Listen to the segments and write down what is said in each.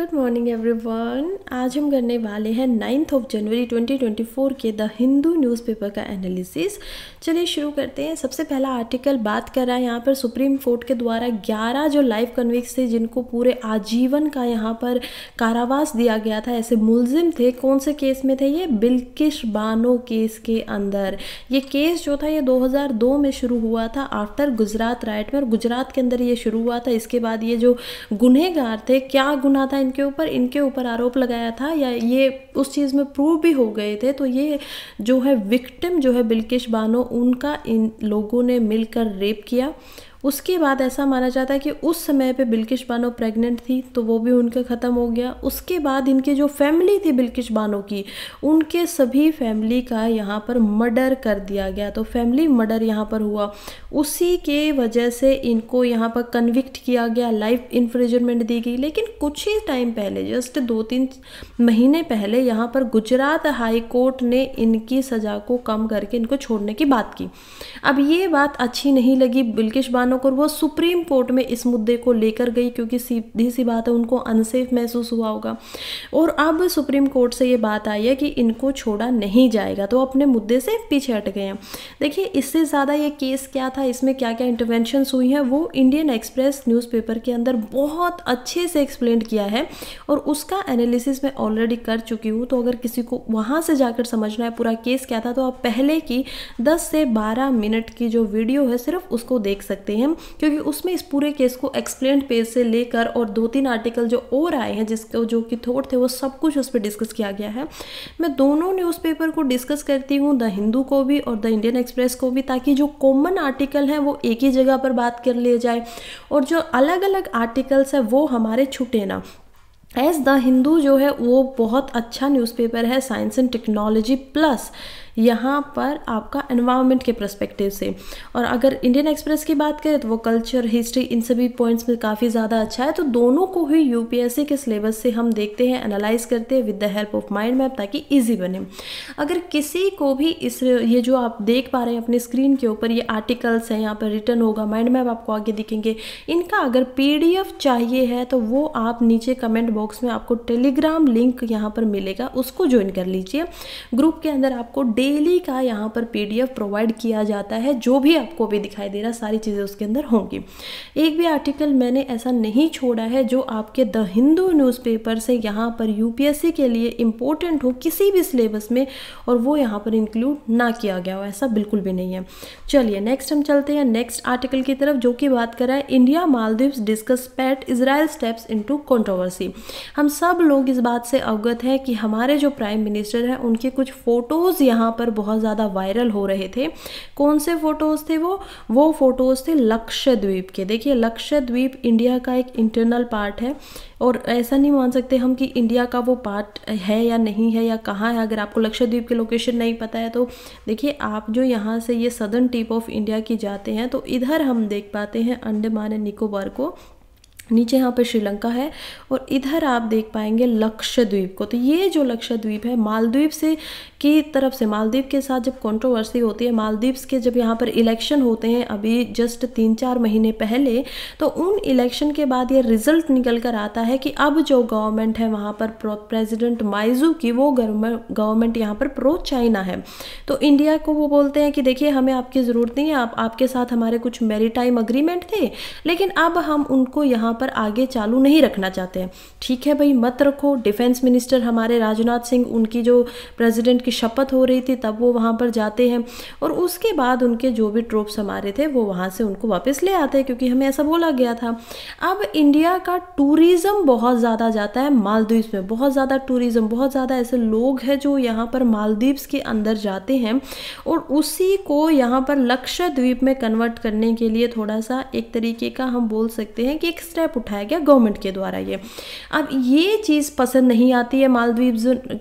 Good morning everyone आज हम करने वाले हैं नाइन्थ ऑफ़ जनवरी 2024 के द हिंदू न्यूज़पेपर का एनालिसिस चलिए शुरू करते हैं। सबसे पहला आर्टिकल बात कर रहा है यहाँ पर सुप्रीम कोर्ट के द्वारा 11 जो लाइफ कन्विक्स थे, जिनको पूरे आजीवन का यहाँ पर कारावास दिया गया था, ऐसे मुलजिम थे। कौन से केस में थे ये? बिल्किश बानो केस के अंदर। ये केस जो था, ये 2002 में शुरू हुआ था आफ्टर गुजरात राइट में। और गुजरात के अंदर ये शुरू हुआ था। इसके बाद ये जो गुनहगार थे, क्या गुना था? इनके ऊपर इनके ऊपर आरोप लगाया था या ये उस चीज़ में प्रूव भी हो गए थे? तो ये जो है विक्टिम जो है बिल्किश बानो, उनका इन लोगों ने मिलकर रेप किया। उसके बाद ऐसा माना जाता है कि उस समय पे बिल्किश बानो प्रेग्नेंट थी तो वो भी उनका ख़त्म हो गया। उसके बाद इनके जो फैमिली थी बिल्किश बानो की, उनके सभी फैमिली का यहाँ पर मर्डर कर दिया गया। तो फैमिली मर्डर यहाँ पर हुआ। उसी के वजह से इनको यहाँ पर कन्विक्ट किया गया लाइफ इन्फ्रिजनमेंट दी गई। लेकिन कुछ ही टाइम पहले जस्ट दो तीन महीने पहले यहाँ पर गुजरात हाई कोर्ट ने इनकी सज़ा को कम करके इनको छोड़ने की बात की। अब ये बात अच्छी नहीं लगी बिल्किश बानो को वो सुप्रीम कोर्ट में इस मुद्दे को लेकर गई, क्योंकि सीधी सी बात है, उनको अनसेफ महसूस हुआ होगा। और अब सुप्रीम कोर्ट से ये बात आई है कि इनको छोड़ा नहीं जाएगा तो अपने मुद्दे से पीछे हट गए हैं। देखिए, इससे ज़्यादा ये केस क्या था, इसमें क्या क्या इंटरवेंशन हुई हैं, वो इंडियन एक्सप्रेस न्यूज़पेपर के अंदर बहुत अच्छे से एक्सप्लेन किया है, और उसका एनालिसिस मैं ऑलरेडी कर चुकी हूँ तो अगर किसी को वहाँ से जाकर समझना है, पूरा केस क्या था तो आप पहले की 10 से 12 मिनट की जो वीडियो है, सिर्फ़ उसको देख सकते हैं। हैं क्योंकि उसमें इस पूरे केस को एक्सप्लेन पेज से लेकर और दो तीन आर्टिकल जो और आए हैं, जिसको जो कि थोट थे, वो सब कुछ उस पर डिस्कस किया गया है। मैं दोनों न्यूज़पेपर को डिस्कस करती हूँ द हिंदू को भी और द इंडियन एक्सप्रेस को भी, ताकि जो कॉमन आर्टिकल हैं, वो एक ही जगह पर बात कर लिए जाए। और जो अलग अलग आर्टिकल्स है, वो हमारे छूटे ना। एज द हिंदू जो है, वो बहुत अच्छा न्यूज़पेपर है साइंस एंड टेक्नोलॉजी प्लस यहाँ पर आपका एनवायरनमेंट के प्रस्पेक्टिव से। और अगर इंडियन एक्सप्रेस की बात करें तो वो कल्चर हिस्ट्री इन सभी पॉइंट्स में काफ़ी ज़्यादा अच्छा है। तो दोनों को ही यूपीएससी के सिलेबस से हम देखते हैं एनालाइज करते हैं with the help of mind map ताकि ईजी बने। अगर किसी को भी इस, ये जो आप देख पा रहे हैं अपने स्क्रीन के ऊपर, ये आर्टिकल्स हैं, यहाँ पर रिटर्न होगा माइंड मैप आपको आगे दिखेंगे। इनका अगर पीडीएफ चाहिए है तो वो आप नीचे कमेंट बॉक्स में आपको टेलीग्राम लिंक यहाँ पर मिलेगा, उसको ज्वाइन कर लीजिए। ग्रुप के अंदर आपको डे डेली का यहाँ पर पीडीएफ प्रोवाइड किया जाता है, जो भी आपको भी दिखाई दे रहा सारी चीज़ें उसके अंदर होंगी। एक भी आर्टिकल मैंने ऐसा नहीं छोड़ा है, जो आपके द हिंदू न्यूज़पेपर से यहाँ पर यूपीएससी के लिए इम्पोर्टेंट हो किसी भी सिलेबस में, और वो यहाँ पर इंक्लूड ना किया गया हो, ऐसा बिल्कुल भी नहीं है। चलिए नेक्स्ट हम चलते हैं नेक्स्ट आर्टिकल की तरफ़, जो कि बात कर है India Maldives discuss spat Israel steps into controversy हम सब लोग इस बात से अवगत हैं कि हमारे जो प्राइम मिनिस्टर हैं, उनके कुछ फ़ोटोज़ यहाँ पर बहुत ज़्यादा वायरल हो रहे थे। कौन से फ़ोटोज़ थे वो? वो फ़ोटोज़ थे लक्षद्वीप के। देखिए लक्षद्वीप इंडिया का एक इंटरनल पार्ट है और ऐसा नहीं मान सकते हम कि इंडिया का वो पार्ट है या नहीं है या कहाँ है। अगर आपको लक्षद्वीप के लोकेशन नहीं पता है तो देखिए, आप जो यहाँ से ये सदर्न टिप ऑफ़ इंडिया की जाते हैं तो इधर हम देख पाते हैं अंडमान एंड निकोबार को। नीचे यहाँ पे श्रीलंका है और इधर आप देख पाएँगे लक्षद्वीप को। तो ये जो लक्षद्वीप है मालदीव से की तरफ़ से मालदीव के साथ जब कंट्रोवर्सी होती है मालदीव्स के जब यहाँ पर इलेक्शन होते हैं अभी जस्ट तीन चार महीने पहले तो उन इलेक्शन के बाद ये रिज़ल्ट निकल कर आता है कि अब जो गवर्नमेंट है वहाँ पर प्रेजिडेंट माइजू की, वो गवर्नमेंट यहाँ पर प्रो चाइना है। तो इंडिया को वो बोलते हैं कि देखिए, हमें आपकी ज़रूरत नहीं है, आप, आपके साथ हमारे कुछ मेरीटाइम अग्रीमेंट थे, लेकिन अब हम उनको यहाँ पर आगे चालू नहीं रखना चाहते हैं। ठीक है भाई, मत रखो। डिफेंस मिनिस्टर हमारे राजनाथ सिंह, उनकी जो प्रेसिडेंट की शपथ हो रही थी, तब वो वहाँ पर जाते हैं। और उसके बाद उनके जो भी ट्रोप्स हमारे थे, वो वहाँ से उनको वापस ले आते हैं, क्योंकि हमें ऐसा बोला गया था। अब इंडिया का टूरिज़्म बहुत ज़्यादा जाता है मालदीव्स में। बहुत ज़्यादा टूरिज़्म बहुत ज़्यादा ऐसे लोग हैं जो यहाँ पर मालदीव्स के अंदर जाते हैं। और उसी को यहाँ पर लक्षद्वीप में कन्वर्ट करने के लिए थोड़ा सा एक तरीके का हम बोल सकते हैं कि एक स्टेप स्टेप उठाया गया गवर्नमेंट के द्वारा ये। अब ये चीज़ पसंद नहीं आती है मालदीव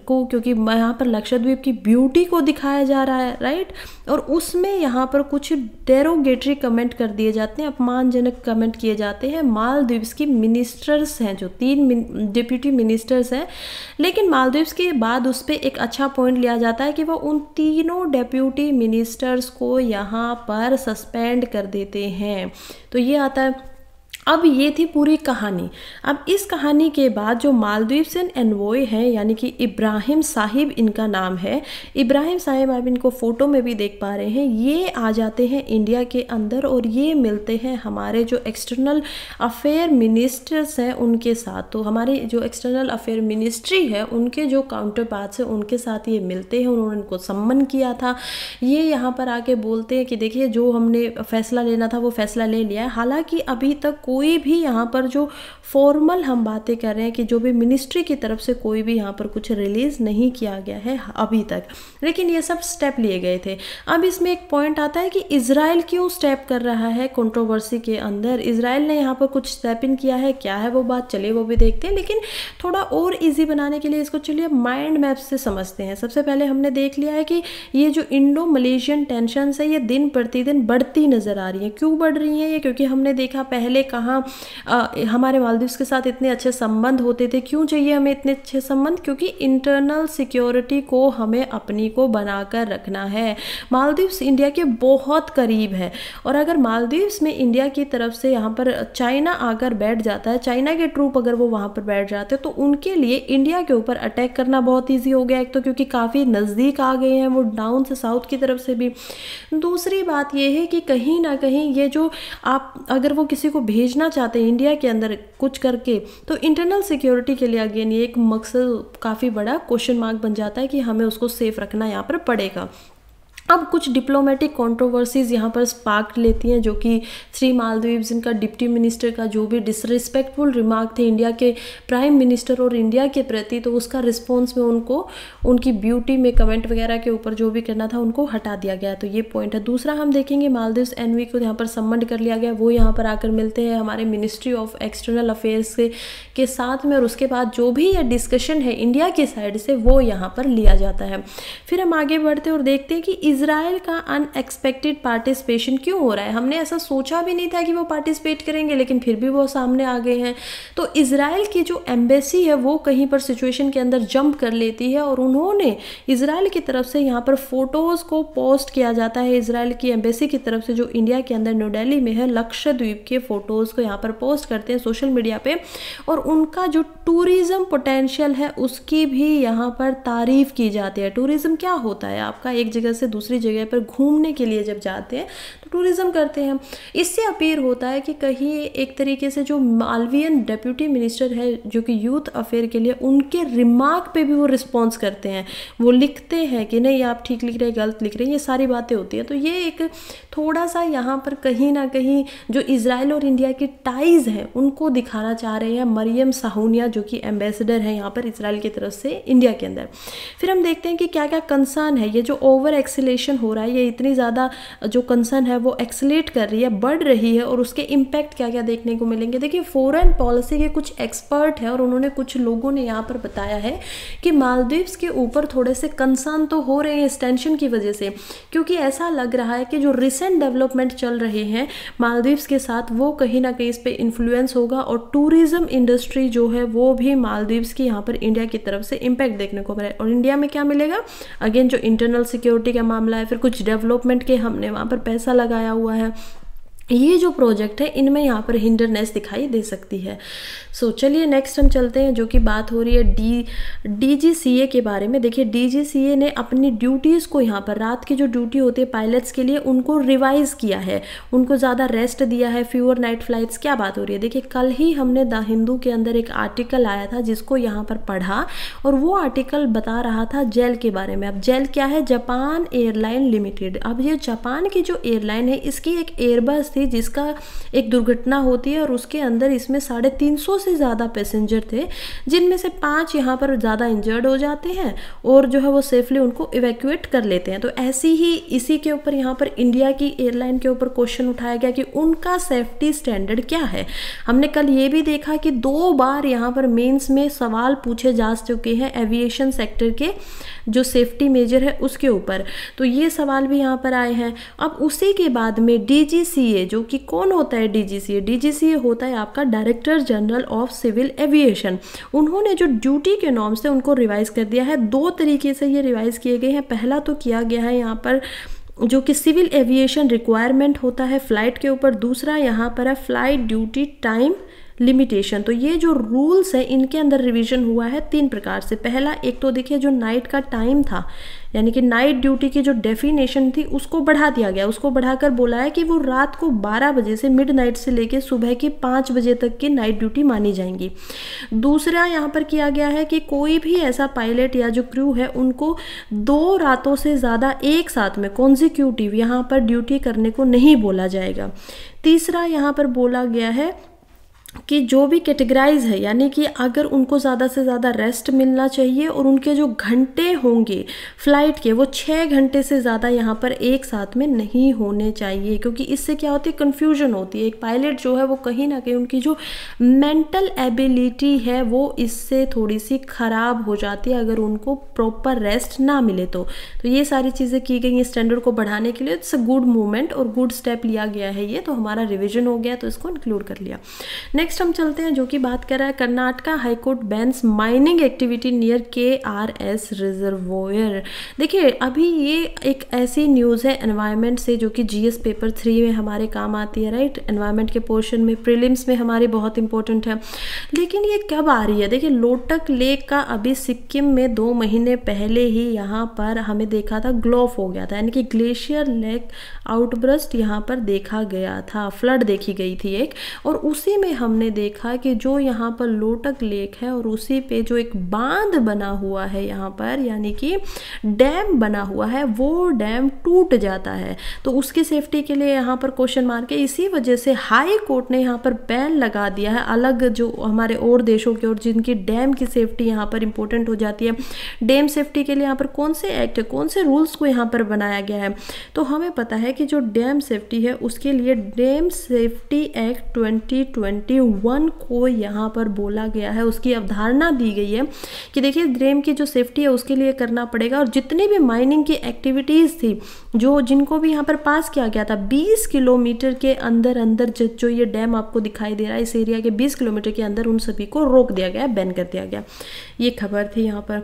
को, क्योंकि यहाँ पर लक्षद्वीप की ब्यूटी को दिखाया जा रहा है राइट और उसमें यहाँ पर कुछ डेरोगेटरी कमेंट कर दिए जाते हैं, अपमानजनक कमेंट किए जाते हैं। मालदीव्स की मिनिस्टर्स हैं जो, तीन डिप्यूटी मिनिस्टर्स हैं। लेकिन मालदीव्स के बाद उस पर एक अच्छा पॉइंट लिया जाता है कि वो उन तीनों डेप्यूटी मिनिस्टर्स को यहाँ पर सस्पेंड कर देते हैं। तो ये आता है। अब ये थी पूरी कहानी। अब इस कहानी के बाद जो मालदीव से एनवॉय हैं, यानी कि इब्राहिम साहिब इनका नाम है, इब्राहिम साहिब आप इनको फ़ोटो में भी देख पा रहे हैं। ये आ जाते हैं इंडिया के अंदर और ये मिलते हैं हमारे जो एक्सटर्नल अफेयर मिनिस्टर्स हैं उनके साथ। तो हमारी जो एक्सटर्नल अफेयर मिनिस्ट्री है, उनके जो काउंटर पार्ट्स हैं, उनके साथ ये मिलते हैं उन्होंने उनको सम्मन किया था। ये यहाँ पर आके बोलते हैं कि देखिए, जो हमने फैसला लेना था, वो फैसला ले लिया है। हालाँकि अभी तक कोई भी यहाँ पर जो फॉर्मल हम बातें कर रहे हैं कि जो भी मिनिस्ट्री की तरफ़ से कोई भी यहाँ पर कुछ रिलीज़ नहीं किया गया है अभी तक। लेकिन ये सब स्टेप लिए गए थे। अब इसमें एक पॉइंट आता है कि इसराइल क्यों स्टेप कर रहा है कंट्रोवर्सी के अंदर? इसराइल ने यहाँ पर कुछ स्टेप इन किया है, क्या है वो बात? चलिए वो भी देखते हैं। लेकिन थोड़ा और ईजी बनाने के लिए इसको चलिए माइंड मैप से समझते हैं। सबसे पहले हमने देख लिया है कि ये जो इंडो मलेशियन टेंशन है, ये दिन प्रतिदिन बढ़ती नज़र आ रही है। क्यों बढ़ रही है ये? क्योंकि हमने देखा पहले कहाँ कहाँ हमारे मालदीव के साथ इतने अच्छे संबंध होते थे। क्यों चाहिए हमें इतने अच्छे संबंध? क्योंकि इंटरनल सिक्योरिटी को हमें अपनी को बनाकर रखना है। मालदीव्स इंडिया के बहुत करीब है। और अगर मालदीव्स में इंडिया की तरफ़ से यहाँ पर चाइना आकर बैठ जाता है, चाइना के ट्रूप अगर वो वहाँ पर बैठ जाते तो उनके लिए इंडिया के ऊपर अटैक करना बहुत ईजी हो गया। एक तो क्योंकि काफ़ी नज़दीक आ गए हैं वो डाउन से साउथ की तरफ़ से भी। दूसरी बात यह है कि कहीं ना कहीं ये जो आप अगर वो किसी को भेज भेजना चाहते हैं इंडिया के अंदर कुछ करके तो इंटरनल सिक्योरिटी के लिए अगेन ये एक मकसद काफ़ी बड़ा क्वेश्चन मार्क बन जाता है कि हमें उसको सेफ़ रखना यहाँ पर पड़ेगा। अब कुछ डिप्लोमेटिक कंट्रोवर्सीज यहाँ पर स्पार्क लेती हैं जो कि श्री मालदीव जिनका डिप्टी मिनिस्टर का जो भी डिसरिस्पेक्टफुल रिमार्क थे इंडिया के प्राइम मिनिस्टर और इंडिया के प्रति तो उसका रिस्पॉन्स में उनको उनकी ब्यूटी में कमेंट वगैरह के ऊपर जो भी करना था उनको हटा दिया गया। तो ये पॉइंट है। दूसरा हम देखेंगे मालदीव एन को यहाँ पर सम्मन कर लिया गया। वो यहाँ पर आकर मिलते हैं हमारे मिनिस्ट्री ऑफ़ एक्सटर्नल अफेयर्स के, के साथ में और उसके बाद जो भी ये डिस्कशन है इंडिया के साइड से वो यहाँ पर लिया जाता है। फिर हम आगे बढ़ते और देखते हैं कि इसराइल का अनएक्सपेक्टेड पार्टिसिपेशन क्यों हो रहा है? हमने ऐसा सोचा भी नहीं था कि वो पार्टिसिपेट करेंगे, लेकिन फिर भी वो सामने आ गए हैं। तो इसराइल की जो एम्बेसी है, वो कहीं पर सिचुएशन के अंदर जंप कर लेती है और उन्होंने इसराइल की तरफ़ से यहाँ पर फ़ोटोज़ को पोस्ट किया जाता है। इसराइल की एम्बेसी की तरफ़ से जो इंडिया के अंदर न्यू दिल्ली में है लक्षद्वीप के फ़ोटोज़ को यहाँ पर पोस्ट करते हैं सोशल मीडिया पे। और उनका जो टूरिज़्म पोटेंशियल है, उसकी भी यहाँ पर तारीफ़ की जाती है। टूरिज़्म क्या होता है? आपका एक जगह से दूसरी जगह पर घूमने के लिए जब जाते हैं टूरिज़्म करते हैं। इससे अपील होता है कि कहीं एक तरीके से जो मालवियन डेप्यूटी मिनिस्टर है, जो कि यूथ अफेयर के लिए, उनके रिमार्क पे भी वो रिस्पॉन्स करते हैं। वो लिखते हैं कि नहीं, आप ठीक लिख रहे हैं, गलत लिख रहे हैं, ये सारी बातें होती हैं। तो ये एक थोड़ा सा यहाँ पर कहीं ना कहीं जो इसराइल और इंडिया की टाइज़ हैं, उनको दिखाना चाह रहे हैं मरियम साहूनिया, जो कि एम्बेसडर है यहाँ पर इसराइल की तरफ़ से इंडिया के अंदर। फिर हम देखते हैं कि क्या क्या कंसर्न है। ये जो ओवर एक्सीलेशन हो रहा है, ये इतनी ज़्यादा जो कंसर्न है वो एक्सलेट कर रही है, बढ़ रही है और उसके इम्पैक्ट क्या क्या देखने को मिलेंगे? देखिए फॉरेन पॉलिसी के कुछ एक्सपर्ट हैं और उन्होंने कुछ लोगों ने यहाँ पर बताया है कि मालदीव्स के ऊपर थोड़े से कंसर्न तो हो रहे हैं इस टेंशन की वजह से, क्योंकि ऐसा लग रहा है कि जो रिसेंट डेवलपमेंट चल रहे हैं, मालदीव्स के साथ वो कहीं ना कहीं इस पर इन्फ्लुएंस होगा और टूरिज़्म इंडस्ट्री जो है वो भी मालदीव्स की यहाँ पर इंडिया की तरफ़ से इम्पैक्ट देखने को मिले और इंडिया में क्या मिलेगा? अगेन जो इंटरनल सिक्योरिटी का मामला है, फिर कुछ डेवलपमेंट के हमने वहाँ पर पैसा लगाया हुआ है। ये जो प्रोजेक्ट है इनमें यहाँ पर हिंडरनेस दिखाई दे सकती है। सो so, चलिए नेक्स्ट हम चलते हैं जो कि बात हो रही है डी डी के बारे में। देखिए डीजीसीए ने अपनी ड्यूटीज़ को यहाँ पर रात की जो ड्यूटी होती है पायलट्स के लिए उनको रिवाइज किया है। उनको ज़्यादा रेस्ट दिया है फ्यूअर नाइट फ्लाइट्स क्या बात हो रही है? देखिए कल ही हमने द हिंदू के अंदर एक आर्टिकल आया था जिसको यहाँ पर पढ़ा और वो आर्टिकल बता रहा था जेल के बारे में। अब जेल क्या है? Japan airline limited. अब ये जापान की जो एयरलाइन है इसकी एक एयरबस थी, जिसका एक दुर्घटना होती है और उसके अंदर इसमें साढ़े तीन सौ से ज़्यादा पैसेंजर थे, जिनमें से पाँच यहाँ पर ज़्यादा इंजर्ड हो जाते हैं और जो है वो सेफली उनको इवैक्यूएट कर लेते हैं। तो ऐसी ही इसी के ऊपर यहाँ पर इंडिया की एयरलाइन के ऊपर क्वेश्चन उठाया गया कि उनका सेफ्टी स्टैंडर्ड क्या है। हमने कल ये भी देखा कि दो बार यहाँ पर मेंस में सवाल पूछे जा चुके हैं एविएशन सेक्टर के, जो सेफ्टी मेजर है उसके ऊपर। तो ये सवाल भी यहाँ पर आए हैं। अब उसी के बाद में डी जो कि कौन होता है डीजीसीए डीजीसीए होता है आपका director general of civil aviation उन्होंने जो ड्यूटी के नॉर्म्स थे, उनको रिवाइज कर दिया है। दो तरीके से ये रिवाइज किए गए हैं। पहला तो किया गया है यहाँ पर, जो कि सिविल एविएशन रिक्वायरमेंट होता है फ़्लाइट के ऊपर। दूसरा यहाँ पर है फ़्लाइट ड्यूटी टाइम लिमिटेशन तो ये जो रूल्स है, इनके अंदर रिवीजन हुआ है तीन प्रकार से। पहला, एक तो देखिए, जो नाइट का टाइम था यानी कि नाइट ड्यूटी की जो डेफिनेशन थी, उसको बढ़ा दिया गया। उसको बढ़ाकर बोला है कि वो रात को 12 बजे से मिड से लेकर सुबह की 5 बजे तक की नाइट ड्यूटी मानी जाएँगी। दूसरा यहाँ पर किया गया है कि कोई भी ऐसा पायलट या जो क्रू है, उनको दो रातों से ज़्यादा एक साथ में कॉन्जिक्यूटिव यहाँ पर ड्यूटी करने को नहीं बोला जाएगा। तीसरा यहाँ पर बोला गया है कि जो भी कैटेगराइज है, यानी कि अगर उनको ज़्यादा से ज़्यादा रेस्ट मिलना चाहिए और उनके जो घंटे होंगे फ़्लाइट के, वो छः घंटे से ज़्यादा यहाँ पर एक साथ में नहीं होने चाहिए, क्योंकि इससे क्या होती है कन्फ्यूज़न होती है। एक पायलट जो है, वो कहीं ना कहीं उनकी जो मेंटल एबिलिटी है, वो इससे थोड़ी सी ख़राब हो जाती है अगर उनको प्रॉपर रेस्ट ना मिले तो। तो ये सारी चीज़ें की गई हैं स्टैंडर्ड को बढ़ाने के लिए। इट्स अ गुड मूवमेंट और गुड स्टेप लिया गया है ये तो हमारा रिविजन हो गया तो इसको इंक्लूड कर लिया। नेक्स्ट हम चलते हैं जो कि बात कर रहा है Karnataka high court bans mining activity near K R S reservoir. देखिए, अभी ये एक ऐसी न्यूज़ है एनवायरनमेंट से जो कि जीएस पेपर थ्री में हमारे काम आती है, राइट? एनवायरनमेंट के पोर्शन में, प्रिलिम्स में हमारी बहुत इंपॉर्टेंट है। लेकिन ये कब आ रही है? देखिए, लोटक लेक का अभी सिक्किम में दो महीने पहले ही यहाँ पर हमें देखा था ग्लोफ हो गया था, यानी कि ग्लेशियर लेक आउटब्रस्ट यहाँ पर देखा गया था, फ्लड देखी गई थी एक, और उसी में हमने देखा कि जो यहाँ पर लोटक लेक है और उसी पे जो एक बाँध बना हुआ है यहाँ पर, यानी कि डैम बना हुआ है, वो डैम टूट जाता है। तो उसकी सेफ्टी के लिए यहाँ पर क्वेश्चन मार के इसी वजह से हाई कोर्ट ने यहाँ पर बैन लगा दिया है, अलग जो हमारे और देशों के और जिनकी डैम की सेफ्टी यहाँ पर इंपॉर्टेंट हो जाती है, डैम सेफ्टी के लिए यहाँ पर कौन से एक्ट, कौन से रूल्स को यहाँ पर बनाया गया है? तो हमें पता है कि जो डैम सेफ्टी है, उसके लिए डैम सेफ्टी एक्ट 2020 वन को यहाँ पर बोला गया है। उसकी अवधारणा दी गई है कि देखिए ड्रेम की जो सेफ्टी है, उसके लिए करना पड़ेगा। और जितनी भी माइनिंग की एक्टिविटीज़ थी, जो जिनको भी यहाँ पर पास किया गया था 20 किलोमीटर के अंदर अंदर जो ये डैम आपको दिखाई दे रहा है, इस एरिया के 20 किलोमीटर के अंदर उन सभी को रोक दिया गया, बैन कर दिया गया। ये खबर थी यहाँ पर।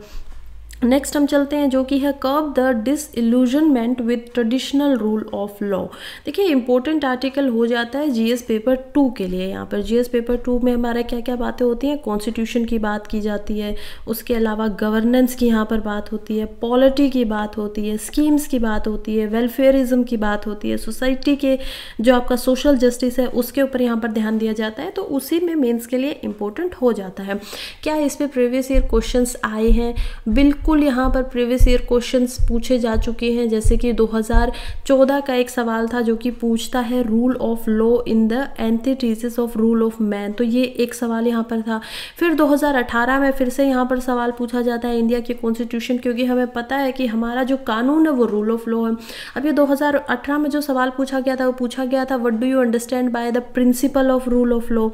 नेक्स्ट हम चलते हैं जो कि है कब the disillusionment with traditional rule of law देखिए इंपॉर्टेंट आर्टिकल हो जाता है जीएस पेपर टू के लिए यहाँ पर। जीएस पेपर टू में हमारा क्या क्या बातें होती हैं? कॉन्स्टिट्यूशन की बात की जाती है, उसके अलावा गवर्नेंस की यहाँ पर बात होती है पॉलिटी की बात होती है स्कीम्स की बात होती है वेलफेयरिज्म की बात होती है सोसाइटी के जो आपका सोशल जस्टिस है, उसके ऊपर यहाँ पर ध्यान दिया जाता है तो उसी में मेन्स के लिए इंपॉर्टेंट हो जाता है। क्या इस पर प्रीवियस ईयर क्वेश्चन आए हैं? बिल्कुल बिल्कुल यहाँ पर प्रीवियस ईयर क्वेश्चंस पूछे जा चुके हैं। जैसे कि 2014 का एक सवाल था जो कि पूछता है rule of law in the antithesis of rule of man तो ये एक सवाल यहाँ पर था। फिर 2018 में फिर से यहाँ पर सवाल पूछा जाता है इंडिया के कॉन्स्टिट्यूशन क्योंकि हमें पता है कि हमारा जो कानून है वो रूल ऑफ़ लॉ है। अब ये दो हज़ार अठारह में जो सवाल पूछा गया था, वो पूछा गया था what do you understand by the principle of rule of law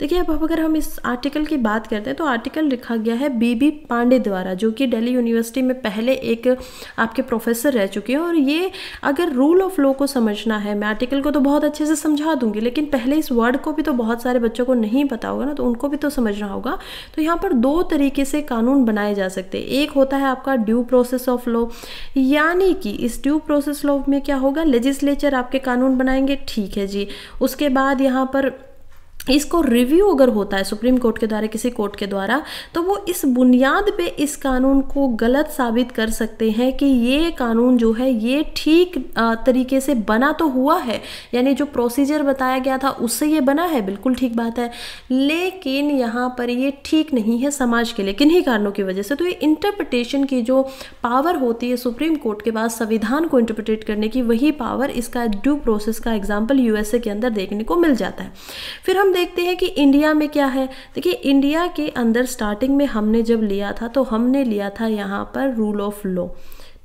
देखिए, अब अगर हम इस आर्टिकल की बात करते हैं तो आर्टिकल लिखा गया है बी बी पांडे द्वारा, जो कि दिल्ली यूनिवर्सिटी में पहले एक आपके प्रोफेसर रह चुके हैं और ये अगर रूल ऑफ़ लॉ को समझना है मैं आर्टिकल को तो बहुत अच्छे से समझा दूँगी, लेकिन पहले इस वर्ड को भी तो बहुत सारे बच्चों को नहीं पता होगा ना तो उनको भी तो समझना होगा। तो यहाँ पर दो तरीके से कानून बनाए जा सकते हैं। एक होता है आपका ड्यू प्रोसेस ऑफ़ लॉ यानी कि इस ड्यू प्रोसेस लॉ में क्या होगा लेजिस्लेचर आपके कानून बनाएँगे, ठीक है जी। उसके बाद यहाँ पर इसको रिव्यू अगर होता है सुप्रीम कोर्ट के द्वारा, किसी कोर्ट के द्वारा तो वो इस बुनियाद पे इस कानून को गलत साबित कर सकते हैं कि ये कानून जो है, ये ठीक तरीके से बना तो हुआ है। यानी जो प्रोसीजर बताया गया था, उससे ये बना है, बिल्कुल ठीक बात है। लेकिन यहाँ पर ये ठीक नहीं है समाज के लिए, किन्हीं कारणों की वजह से? तो ये इंटरप्रटेशन की जो पावर होती है सुप्रीम कोर्ट के पास, संविधान को इंटरप्रटेट करने की, वही पावर इसका ड्यू प्रोसेस का एग्ज़ाम्पल यूएसए के अंदर देखने को मिल जाता है। फिर हम देखते हैं कि इंडिया में क्या है। देखिए इंडिया के अंदर स्टार्टिंग में हमने जब लिया था तो हमने लिया था यहाँ पर रूल ऑफ़ लॉ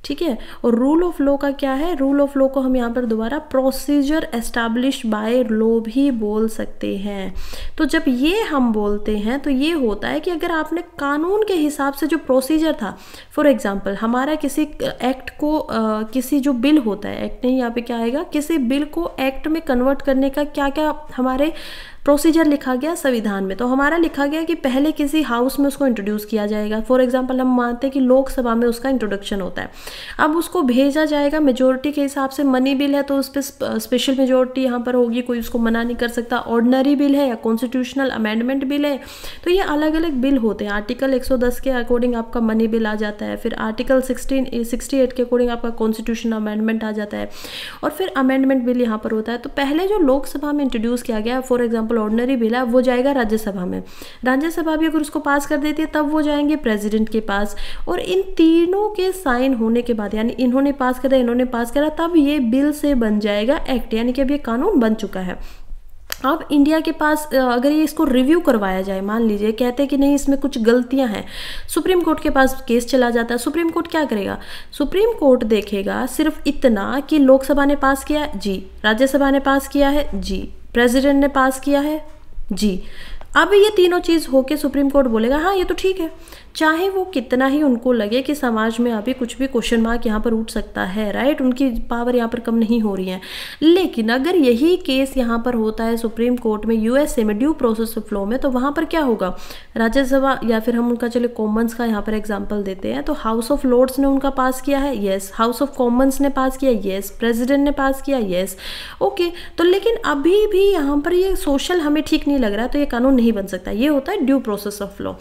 ठीक है? और रूल ऑफ़ लॉ का क्या है? रूल ऑफ़ लॉ को हम यहाँ पर दोबारा प्रोसीजर एस्टैब्लिश बाय लॉ भी बोल सकते हैं। तो जब ये हम बोलते हैं तो ये होता है कि अगर आपने कानून के हिसाब से जो प्रोसीजर था फॉर एग्जांपल हमारा किसी एक्ट को आ, किसी जो बिल होता है एक्ट नहीं यहाँ पे क्या आएगा? किसी बिल को एक्ट में कन्वर्ट करने का क्या क्या हमारे प्रोसीजर लिखा गया संविधान में। तो हमारा लिखा गया कि पहले किसी हाउस में उसको इंट्रोड्यूस किया जाएगा। फॉर एग्ज़ाम्पल हम मानते हैं कि लोकसभा में उसका इंट्रोडक्शन होता है। अब उसको भेजा जाएगा मेजोरिटी के हिसाब से। मनी बिल है तो उस पर स्पेशल मेजोरिटी यहाँ पर होगी। कोई उसको मना नहीं कर सकता। ऑर्डनरी बिल है या कॉन्स्टिट्यूशनल अमेंडमेंट बिल है। तो ये अलग अलग बिल होते हैं। आर्टिकल 110 के अकॉर्डिंग आपका मनी बिल आ जाता है। फिर आर्टिकल 16 68 के अकॉर्डिंग आपका कॉन्स्टिट्यूशन अमेंडमेंट आ जाता है। और फिर अमेंडमेंट बिल यहाँ पर होता है। तो पहले जो लोकसभा में इंट्रोड्यूस किया गया फॉर एग्ज़ाम्पल ऑर्डनरी बिल है वो जाएगा राज्यसभा में। राज्यसभा भी अगर उसको पास कर देती है, तब वो जाएँगे प्रेसिडेंट के पास। और इन तीनों के साइन होने के बाद, यानी इन्होंने पास करा, इन्होंने पास करा, तब ये बिल से बन जाएगा एक्ट, यानी कि अब ये कानून बन चुका है। अब इंडिया के पास अगर ये इसको रिव्यू करवाया जाए, मान लीजिए, कहते हैं कि नहीं, इसमें कुछ गलतियाँ हैं, सुप्रीम कोर्ट के पास केस चला जाता है, सुप्रीम कोर्ट क्या करेगा? सुप्रीम कोर्ट देखेगा सिर्फ़ इतना कि लोकसभा ने पास किया जी। राज्यसभा ने पास किया है? जी। प्रेसिडेंट ने पास किया है? जी। अब ये तीनों चीज़ होके सुप्रीम कोर्ट बोलेगा हाँ ये तो ठीक है। चाहे वो कितना ही उनको लगे कि समाज में अभी कुछ भी क्वेश्चन मार्क यहाँ पर उठ सकता है राइट उनकी पावर यहाँ पर कम नहीं हो रही है। लेकिन अगर यही केस यहाँ पर होता है सुप्रीम कोर्ट में यूएसए में ड्यू प्रोसेस फ्लो में तो वहाँ पर क्या होगा? राज्यसभा या फिर हम उनका चले कॉमन्स का यहाँ पर एग्ज़ाम्पल देते हैं तो हाउस ऑफ़ लॉर्ड्स ने उनका पास किया है? येस हाउस ऑफ़ कॉमन्स ने पास किया? येस प्रेजिडेंट ने पास किया? येस ओके तो लेकिन अभी भी यहाँ पर ये सोशल हमें ठीक नहीं लग रहा है तो ये कानून नहीं बन सकता। ये होता है ड्यू प्रोसेस ऑफ़ लॉ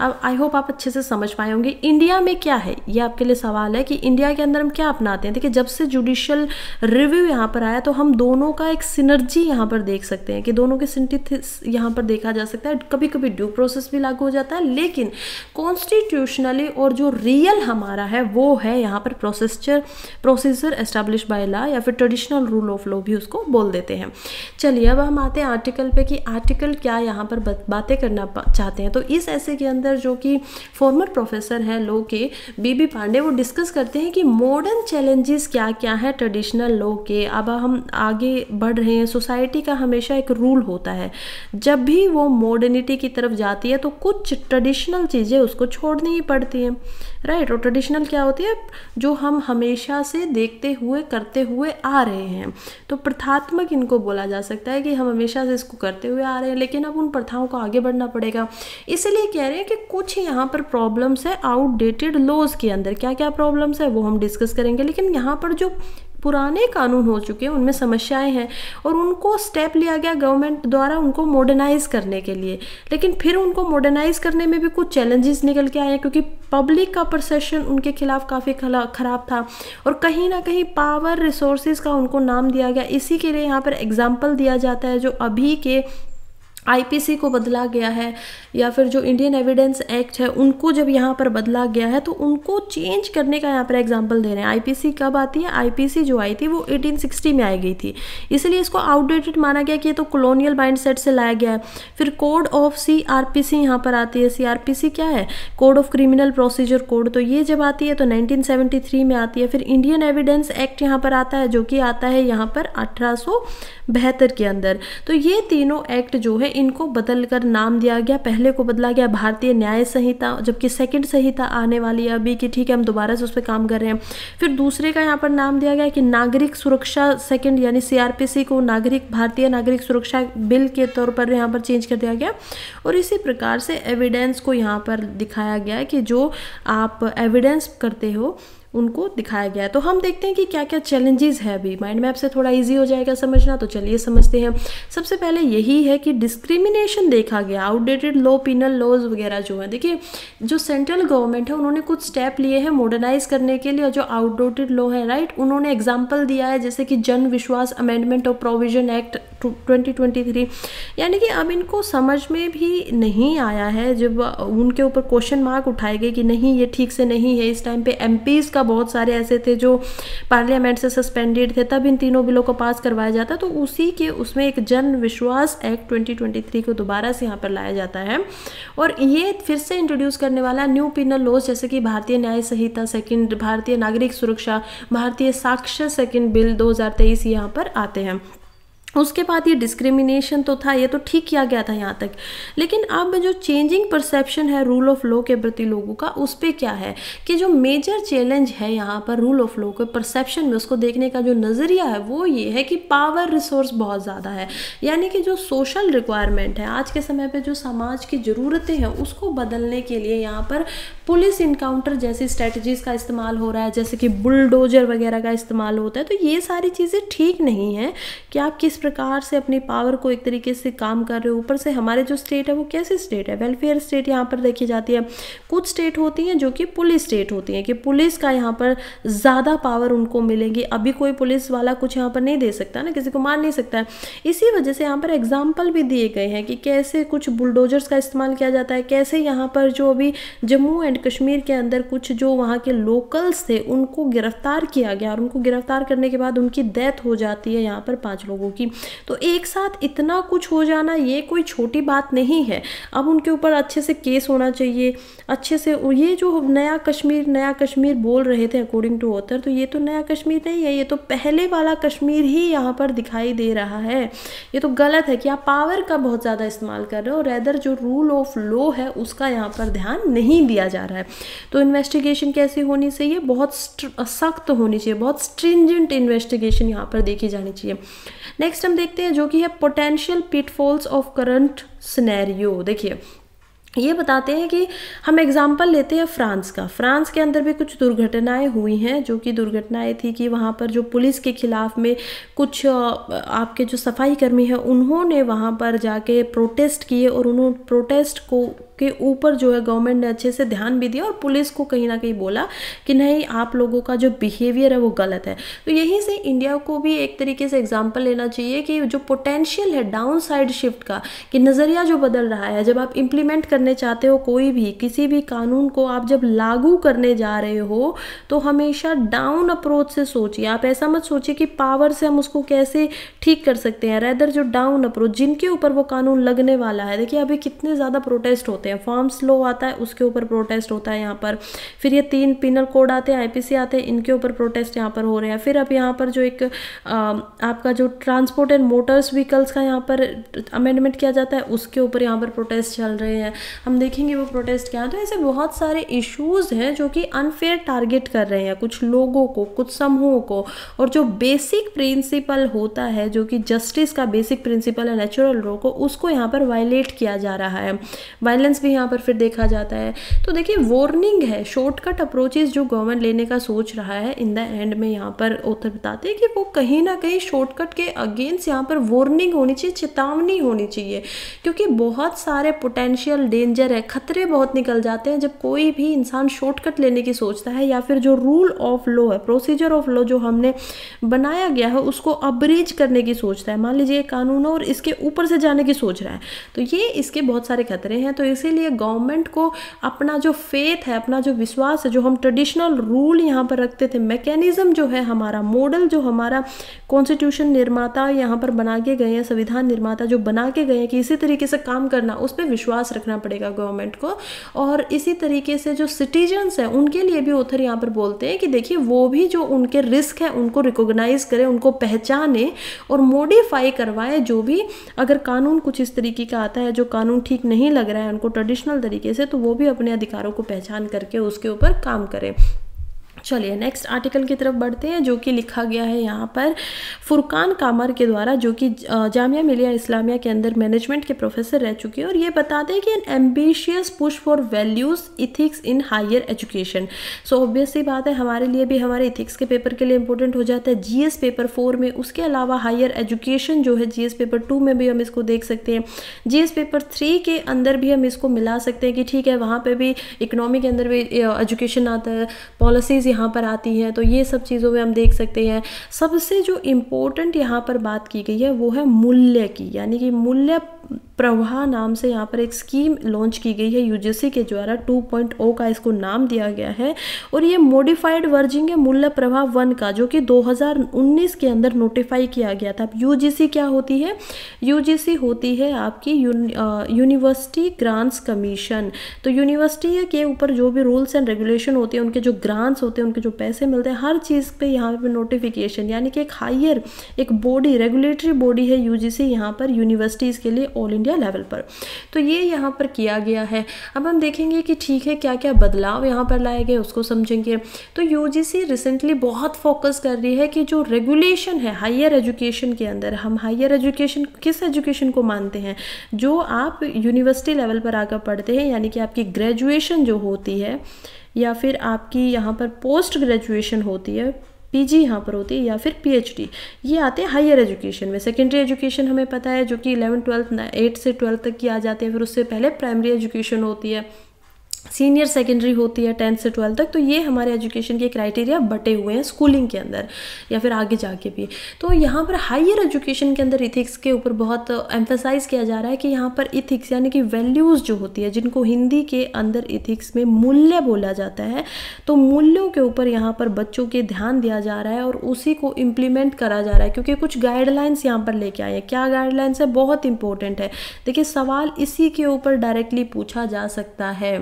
अब आई होप आप अच्छे से समझ पाए होंगे। इंडिया में क्या है? ये आपके लिए सवाल है कि इंडिया के अंदर हम क्या अपनाते हैं? देखिए, जब से जुडिशियल रिव्यू यहाँ पर आया तो हम दोनों का एक सिनर्जी यहाँ पर देख सकते हैं कि दोनों के सिंटिथिस यहाँ पर देखा जा सकता है। कभी कभी ड्यू प्रोसेस भी लागू हो जाता है, लेकिन कॉन्स्टिट्यूशनली और जो रियल हमारा है, वो है यहाँ पर processor procedure established by law या फिर ट्रेडिशनल रूल ऑफ़ लॉ भी उसको बोल देते हैं। चलिए, अब हम आते हैं आर्टिकल पे कि आर्टिकल क्या यहाँ पर बातें करना चाहते हैं। तो इस ऐसे के अंदर जो कि फॉर्मर प्रोफेसर हैं लो के बी बी पांडे वो डिस्कस करते हैं कि मॉडर्न चैलेंजेस क्या क्या हैं ट्रेडिशनल लो के। अब हम आगे बढ़ रहे हैं सोसाइटी का हमेशा एक रूल होता है। जब भी वो मॉडर्निटी की तरफ़ जाती है तो कुछ ट्रेडिशनल चीज़ें उसको छोड़नी ही पड़ती हैं। राइट और ट्रेडिशनल क्या होती है? जो हम हमेशा से देखते हुए, करते हुए आ रहे हैं। तो प्रथात्मक इनको बोला जा सकता है कि हम हमेशा से इसको करते हुए आ रहे हैं, लेकिन अब उन प्रथाओं को आगे बढ़ना पड़ेगा। इसलिए कह रहे हैं कि कुछ यहाँ पर प्रॉब्लम्स है आउटडेटेड लॉज के अंदर। क्या क्या प्रॉब्लम्स है वो हम डिस्कस करेंगे, लेकिन यहाँ पर जो पुराने कानून हो चुके हैं, उनमें समस्याएँ हैं और उनको स्टेप लिया गया गवर्नमेंट द्वारा उनको मॉडर्नाइज करने के लिए। लेकिन फिर उनको मॉडर्नाइज करने में भी कुछ चैलेंजेस निकल के आए क्योंकि पब्लिक का परसेप्शन उनके खिलाफ काफ़ी ख़राब था और कहीं ना कहीं पावर रिसोर्सेज का उनको नाम दिया गया। इसी के लिए यहाँ पर एग्ज़ाम्पल दिया जाता है, जो अभी के आईपीसी को बदला गया है, या फिर जो इंडियन एविडेंस एक्ट है, उनको जब यहाँ पर बदला गया है तो उनको चेंज करने का यहाँ पर एग्जांपल दे रहे हैं। आईपीसी कब आती है? आईपीसी जो आई थी, वो 1860 में आई गई थी। इसलिए इसको आउटडेटेड माना गया कि ये तो कॉलोनियल माइंड सेट से लाया गया है। फिर code of C R P C यहाँ पर आती है। सी आर पी सी क्या है? Code of criminal procedure code तो ये जब आती है तो नाइनटीन में आती है। फिर इंडियन एविडेंस एक्ट यहाँ पर आता है, जो कि आता है यहाँ पर अठारह सौ बहत्तर के अंदर। तो ये तीनों एक्ट जो है इनको बदल कर नाम दिया गया, पहले को बदला गया भारतीय न्याय संहिता, जबकि सेकंड संहिता आने वाली है अभी कि ठीक है, हम दोबारा से उस पर काम कर रहे हैं। फिर दूसरे का यहाँ पर नाम दिया गया कि नागरिक सुरक्षा सेकंड यानी सीआरपीसी को नागरिक, भारतीय नागरिक सुरक्षा बिल के तौर पर यहाँ पर चेंज कर दिया गया। और इसी प्रकार से एविडेंस को यहाँ पर दिखाया गया कि जो आप एविडेंस करते हो उनको दिखाया गया है। तो हम देखते हैं कि क्या क्या चैलेंजेस है अभी। माइंड मैप से थोड़ा इजी हो जाएगा समझना तो चलिए समझते हैं। सबसे पहले यही है कि डिस्क्रिमिनेशन देखा गया। आउटडेटेड लो पिनल लॉज वगैरह जो है। देखिए, जो सेंट्रल गवर्नमेंट है, उन्होंने कुछ स्टेप लिए हैं मॉडर्नाइज करने के लिए। जो आउटडेटेड लॉ है राइट उन्होंने एग्ज़ाम्पल दिया है, जैसे कि जन विश्वास अमेंडमेंट और प्रोविज़न एक्ट 2023 यानी कि अब इनको समझ में भी नहीं आया है, जब उनके ऊपर क्वेश्चन मार्क उठाए गए कि नहीं, ये ठीक से नहीं है। इस टाइम पे एमपीज का बहुत सारे ऐसे थे जो पार्लियामेंट से सस्पेंडेड थे, तब इन तीनों बिलों को पास करवाया जाता। तो उसी के, उसमें एक जन विश्वास एक्ट 2023 को दोबारा से यहाँ पर लाया जाता है। और ये फिर से इंट्रोड्यूस करने वाला न्यू पिनल लॉज जैसे कि भारतीय न्याय संहिता सेकंड भारतीय नागरिक सुरक्षा, भारतीय साक्ष्य सेकेंड बिल 2023 यहाँ पर आते हैं। उसके बाद ये डिस्क्रिमिनेशन तो था, ये तो ठीक किया गया था यहाँ तक। लेकिन अब जो चेंजिंग परसेप्शन है रूल ऑफ़ लॉ के प्रति लोगों का, उस पर क्या है? कि जो मेजर चैलेंज है यहाँ पर रूल ऑफ़ लॉ के परसेप्शन में, उसको देखने का जो नज़रिया है, वो ये है कि पावर रिसोर्स बहुत ज़्यादा है। यानी कि जो सोशल रिक्वायरमेंट है, आज के समय पर जो समाज की ज़रूरतें हैं, उसको बदलने के लिए यहाँ पर पुलिस इनकाउंटर जैसी स्ट्रेटजीज़ का इस्तेमाल हो रहा है, जैसे कि बुलडोजर वगैरह का इस्तेमाल होता है तो ये सारी चीज़ें ठीक नहीं है। कि आप किस प्रकार से अपनी पावर को एक तरीके से काम कर रहे हो? ऊपर से हमारे जो स्टेट है वो कैसे स्टेट है? वेलफेयर स्टेट यहाँ पर देखी जाती है। कुछ स्टेट होती हैं जो कि पुलिस स्टेट होती हैं कि पुलिस का यहाँ पर ज़्यादा पावर उनको मिलेगी। अभी कोई पुलिस वाला कुछ यहाँ पर नहीं दे सकता ना, किसी को मार नहीं सकता इसी वजह से यहाँ पर एग्ज़ाम्पल भी दिए गए हैं कि कैसे कुछ बुलडोजर्स का इस्तेमाल किया जाता है। कैसे यहाँ पर जो अभी जम्मू एंड कश्मीर के अंदर कुछ जो वहाँ के लोकल्स थे, उनको गिरफ़्तार किया गया और उनको गिरफ़्तार करने के बाद उनकी डेथ हो जाती है यहाँ पर पाँच लोगों की। तो एक साथ इतना कुछ हो जाना ये कोई छोटी बात नहीं है। अब उनके ऊपर अच्छे से केस होना चाहिए, अच्छे से ये जो नया कश्मीर नया कश्मीर बोल रहे थे अकॉर्डिंग टू ऑथर तो ये तो नया कश्मीर नहीं है, ये तो पहले वाला कश्मीर ही यहाँ पर दिखाई दे रहा है। ये तो गलत है कि आप पावर का बहुत ज़्यादा इस्तेमाल कर रहे हो रेदर जो रूल ऑफ़ लॉ है उसका यहाँ पर ध्यान नहीं दिया जा रहा है। तो इन्वेस्टिगेशन कैसी होनी चाहिए? बहुत सख्त होनी चाहिए, बहुत स्ट्रिंजेंट इन्वेस्टिगेशन यहाँ पर देखी जानी चाहिए। नेक्स्ट हम देखते हैं जो कि है potential pitfalls of current scenario देखिए, ये बताते हैं कि हम एग्ज़ाम्पल लेते हैं फ्रांस का। फ्रांस के अंदर भी कुछ दुर्घटनाएँ हुई हैं, जो कि दुर्घटनाएँ थी कि वहाँ पर जो पुलिस के ख़िलाफ़ में कुछ आपके जो सफ़ाई कर्मी हैं, उन्होंने वहाँ पर जाके प्रोटेस्ट किए और उन्होंने प्रोटेस्ट को के ऊपर जो है गवर्नमेंट ने अच्छे से ध्यान भी दिया और पुलिस को कहीं ना कहीं बोला कि नहीं, आप लोगों का जो बिहेवियर है वो गलत है। तो यहीं से इंडिया को भी एक तरीके से एग्ज़ाम्पल लेना चाहिए कि जो पोटेंशियल है डाउन साइड शिफ्ट का, कि नज़रिया जो बदल रहा है, जब आप इम्प्लीमेंट करने चाहते हो कोई भी, किसी भी कानून को आप जब लागू करने जा रहे हो तो हमेशा डाउन अप्रोच से सोचिए। आप ऐसा मत सोचिए कि पावर से हम उसको कैसे ठीक कर सकते हैं। रेदर जो डाउन अप्रोच जिनके ऊपर वो कानून लगने वाला है। देखिए, अभी कितने ज़्यादा प्रोटेस्ट होते हैं। फॉर्म्स लॉ आता है उसके ऊपर प्रोटेस्ट होता है यहाँ पर। फिर ये तीन पिनल कोड आते हैं आईपीसी आते हैं इनके ऊपर प्रोटेस्ट यहाँ पर हो रहे हैं। फिर अब यहाँ पर जो एक आ, आपका जो ट्रांसपोर्ट एंड मोटर्स व्हीकल्स का यहाँ पर अमेंडमेंट किया जाता है उसके ऊपर यहाँ पर प्रोटेस्ट चल रहे हैं। हम देखेंगे वो प्रोटेस्ट क्या है। तो ऐसे बहुत सारे इश्यूज़ हैं जो कि अनफेयर टारगेट कर रहे हैं कुछ लोगों को कुछ समूहों को। और जो बेसिक प्रिंसिपल होता है जो कि जस्टिस का बेसिक प्रिंसिपल है नेचुरल लॉ को उसको यहाँ पर वायलेट किया जा रहा है। वायलेंस भी यहाँ पर फिर देखा जाता है। तो देखिए वार्निंग है शॉर्टकट अप्रोचेस जो गवर्नमेंट लेने का सोच रहा है इन द एंड में यहाँ पर ऑथर बताते हैं कि वो कहीं ना कहीं शॉर्टकट के अगेंस्ट यहाँ पर वार्निंग होनी चाहिए, चेतावनी होनी चाहिए। क्योंकि बहुत सारे पोटेंशियल डेंजर है, खतरे बहुत निकल जाते हैं जब कोई भी इंसान शॉर्टकट लेने की सोचता है या फिर जो रूल ऑफ़ लॉ है प्रोसीजर ऑफ़ लॉ जो हमने बनाया गया है, उसको अब्रीज करने की सोचता है। मान लीजिए कानून और इसके ऊपर से जाने की सोच रहा है। तो ये इसके बहुत सारे खतरे हैं। तो इसीलिए गवर्नमेंट को अपना जो फेथ है, अपना जो विश्वास है, जो हम ट्रेडिशनल रूल यहाँ पर रखते थे मैकेनिज्म जो है हमारा मॉडल जो हमारा कॉन्स्टिट्यूशन निर्माता यहाँ पर बना के गए हैं, संविधान निर्माता जो बना के गए हैं कि इसी तरीके से काम करना, उस पर विश्वास रखना पड़ेगा गवर्नमेंट को। और इसी तरीके से जो सिटीजन्स हैं, उनके लिए भी ऑथर यहाँ पर बोलते हैं कि देखिए, वो भी जो उनके रिस्क है, उनको रिकोगनाइज करें, उनको पहचाने और मॉडिफाई करवाए, जो भी अगर कानून कुछ इस तरीके का आता है, जो कानून ठीक नहीं लग रहा है, उनको ट्रेडिशनल तरीके से तो वो भी अपने अधिकारों को पहचान करके उसके ऊपर काम करें। चलिए नेक्स्ट आर्टिकल की तरफ़ बढ़ते हैं, जो कि लिखा गया है यहाँ पर, फुरकान कामर के द्वारा, जो कि जामिया मिलिया इस्लामिया के अंदर मैनेजमेंट के प्रोफेसर रह चुके हैं और ये बताते हैं कि an ambitious push for values ethics in higher education so obvious सी बात है, हमारे लिए भी हमारे इथिक्स के पेपर के लिए इंपॉर्टेंट हो जाता है। जीएस पेपर फोर में, उसके अलावा हायर एजुकेशन जो है जीएस पेपर टू में भी हम इसको देख सकते हैं। जीएस पेपर थ्री के अंदर भी हम इसको मिला सकते हैं कि ठीक है, वहाँ पर भी इकोनॉमी के अंदर भी एजुकेशन आता है पॉलिसीज़ यहाँ पर आती है तो ये सब चीज़ों में हम देख सकते हैं। सबसे जो इम्पोर्टेंट यहाँ पर बात की गई है, वो है मूल्य की, यानी कि मूल्य प्रवाह नाम से यहाँ पर एक स्कीम लॉन्च की गई है यूजीसी के द्वारा 2.0 का इसको नाम दिया गया है। और ये मॉडिफाइड वर्जिंग है मूल्य प्रवाह वन का, जो कि 2019 के अंदर नोटिफाई किया गया था। यूजीसी क्या होती है? यूजीसी होती है आपकी यूनिवर्सिटी ग्रांट्स कमीशन तो यूनिवर्सिटी के ऊपर जो भी रूल्स एंड रेगुलेशन होते हैं, उनके जो ग्रांट्स होते हैं, उनके जो पैसे मिलते हैं, हर चीज़ पे यहाँ पे नोटिफिकेशन यानी कि एक हाइयर एक बॉडी रेगुलेटरी बॉडी है यूजीसी यहाँ पर यूनिवर्सिटीज़ के लिए ऑल इंडिया लेवल पर। तो ये यहाँ पर किया गया है। अब हम देखेंगे कि ठीक है क्या क्या बदलाव यहाँ पर लाए गए, उसको समझेंगे। तो यूजीसी रिसेंटली बहुत फोकस कर रही है कि जो रेगुलेशन है हायर एजुकेशन के अंदर, हम हायर एजुकेशन किस एजुकेशन को मानते हैं? जो आप यूनिवर्सिटी लेवल पर आकर पढ़ते हैं, यानी कि आपकी ग्रेजुएशन जो होती है, या फिर आपकी यहाँ पर पोस्ट ग्रेजुएशन होती है पीजी यहाँ पर होती है या फिर पीएचडी, ये आते हैं हायर एजुकेशन में। सेकेंडरी एजुकेशन हमें पता है जो कि इलेवन ट्वेल्थ एट से ट्वेल्थ तक की आ जाती है, फिर उससे पहले प्राइमरी एजुकेशन होती है। सीनियर सेकेंडरी होती है टेंथ से ट्वेल्थ तक तो ये हमारे एजुकेशन के क्राइटेरिया बटे हुए हैं स्कूलिंग के अंदर, या फिर आगे जाके भी। तो यहाँ पर हायर एजुकेशन के अंदर इथिक्स के ऊपर बहुत एम्फेसाइज किया जा रहा है कि यहाँ पर इथिक्स यानी कि वैल्यूज़ जो होती है, जिनको हिंदी के अंदर इथिक्स में मूल्य बोला जाता है तो मूल्यों के ऊपर यहाँ पर बच्चों के ध्यान दिया जा रहा है और उसी को इम्प्लीमेंट करा जा रहा है, क्योंकि कुछ गाइडलाइंस यहाँ पर लेके आए हैं। क्या गाइडलाइंस है? बहुत इंपॉर्टेंट है। देखिए, सवाल इसी के ऊपर डायरेक्टली पूछा जा सकता है।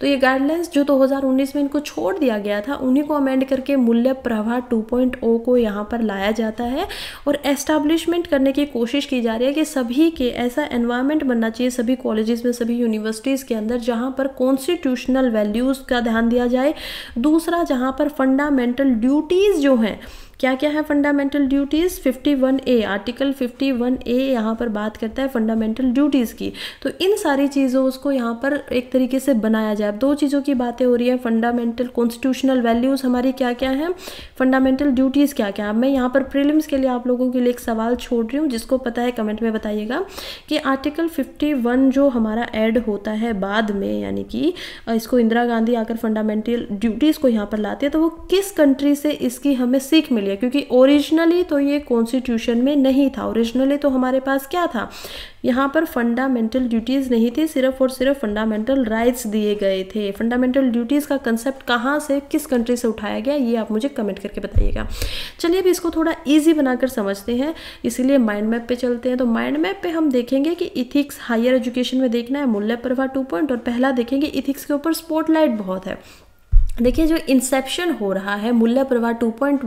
तो ये गाइडलाइंस जो 2019 में इनको छोड़ दिया गया था, उन्हीं को अमेंड करके मूल्य प्रवाह 2.0 को यहाँ पर लाया जाता है और एस्टाब्लिशमेंट करने की कोशिश की जा रही है कि सभी के ऐसा एनवायरनमेंट बनना चाहिए, सभी कॉलेजेस में, सभी यूनिवर्सिटीज़ के अंदर जहाँ पर कॉन्स्टिट्यूशनल वैल्यूज़ का ध्यान दिया जाए। दूसरा, जहाँ पर फंडामेंटल ड्यूटीज़ जो हैं क्या क्या है fundamental duties 51 A article 51 A यहाँ पर बात करता है फंडामेंटल ड्यूटीज़ की। तो इन सारी चीज़ों उसको यहाँ पर एक तरीके से बनाया जाए। दो चीज़ों की बातें हो रही है। फंडामेंटल कॉन्स्टिट्यूशनल वैल्यूज़ हमारी क्या क्या है फंडामेंटल ड्यूटीज़ क्या क्या मैं यहाँ पर प्रिलिम्स के लिए आप लोगों के लिए एक सवाल छोड़ रही हूँ, जिसको पता है कमेंट में बताइएगा कि आर्टिकल फिफ्टी जो हमारा एड होता है बाद में, यानी कि इसको इंदिरा गांधी आकर फंडामेंटल ड्यूटीज़ को यहाँ पर लाते हैं तो वो किस कंट्री से इसकी हमें सीख मिली है, क्योंकि ओरिजिनली तो ये कॉन्स्टिट्यूशन में नहीं था। ओरिजिनली तो हमारे पास क्या था? यहाँ पर फंडामेंटल ड्यूटीज़ नहीं थी, सिर्फ़ और सिर्फ़ फंडामेंटल राइट्स दिए गए थे। फंडामेंटल ड्यूटीज़ का कंसेप्ट कहाँ से, किस कंट्री से उठाया गया, ये आप मुझे कमेंट करके बताइएगा। चलिए अब इसको थोड़ा ईजी बनाकर समझते हैं, इसीलिए माइंड मैप पे चलते हैं। तो माइंड मैप पे हम देखेंगे कि इथिक्स हायर एजुकेशन में देखना है मूल्य प्रभा टू पॉइंट और पहला देखेंगे इथिक्स के ऊपर स्पॉटलाइट बहुत है। देखिए, जो इंसेप्शन हो रहा है, मूल्य प्रवाह टू पॉइंट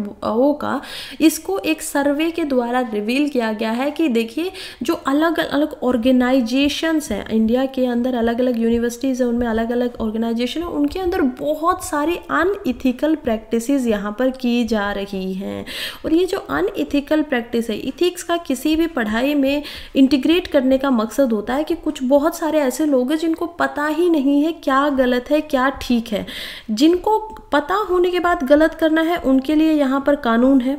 का, इसको एक सर्वे के द्वारा रिवील किया गया है कि देखिए, जो अलग अलग ऑर्गेनाइजेशंस हैं, इंडिया के अंदर अलग अलग यूनिवर्सिटीज़ हैं, उनमें अलग अलग ऑर्गेनाइजेशन है, उनके अंदर बहुत सारी अनइथिकल प्रैक्टिसेस यहाँ पर की जा रही हैं। और ये जो अनइथिकल प्रैक्टिस है इथिक्स का किसी भी पढ़ाई में इंटीग्रेट करने का मकसद होता है कि कुछ बहुत सारे ऐसे लोग हैं जिनको पता ही नहीं है क्या गलत है, क्या ठीक है। जिन जिनको पता होने के बाद गलत करना है, उनके लिए यहाँ पर कानून है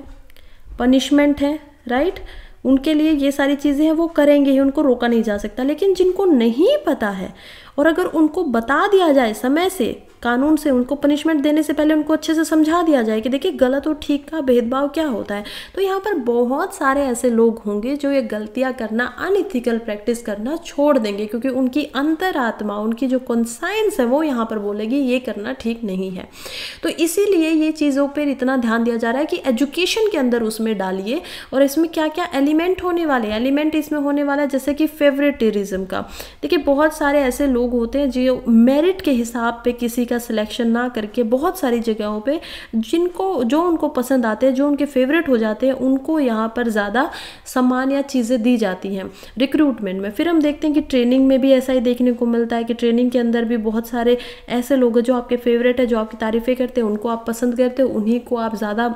पनिशमेंट है राइट उनके लिए ये सारी चीज़ें हैं, वो करेंगे ही, उनको रोका नहीं जा सकता। लेकिन जिनको नहीं पता है, और अगर उनको बता दिया जाए समय से कानून से उनको पनिशमेंट देने से पहले उनको अच्छे से समझा दिया जाए कि देखिए, गलत और ठीक का भेदभाव क्या होता है। तो यहाँ पर बहुत सारे ऐसे लोग होंगे जो ये गलतियाँ करना अनइथिकल प्रैक्टिस करना छोड़ देंगे, क्योंकि उनकी अंतरात्मा, उनकी जो कॉन्साइंस है, वो यहाँ पर बोलेगी, ये करना ठीक नहीं है। तो इसीलिए ये चीज़ों पर इतना ध्यान दिया जा रहा है कि एजुकेशन के अंदर उसमें डालिए और इसमें क्या क्या एलिमेंट होने वाले एलिमेंट इसमें होने वाला है, जैसे कि फेवरेटिज्म का। देखिए, बहुत सारे ऐसे लोग होते हैं जो मेरिट के हिसाब पे किसी का सिलेक्शन ना करके बहुत सारी जगहों पे जिनको, जो उनको पसंद आते हैं, जो उनके फेवरेट हो जाते हैं, उनको यहाँ पर ज़्यादा सामान या चीज़ें दी जाती हैं रिक्रूटमेंट में। फिर हम देखते हैं कि ट्रेनिंग में भी ऐसा ही देखने को मिलता है कि ट्रेनिंग के अंदर भी बहुत सारे ऐसे लोग हैं जो आपके फेवरेट है, जो आपकी तारीफ़ें करते हैं, उनको आप पसंद करते हो, उन्हीं को आप ज़्यादा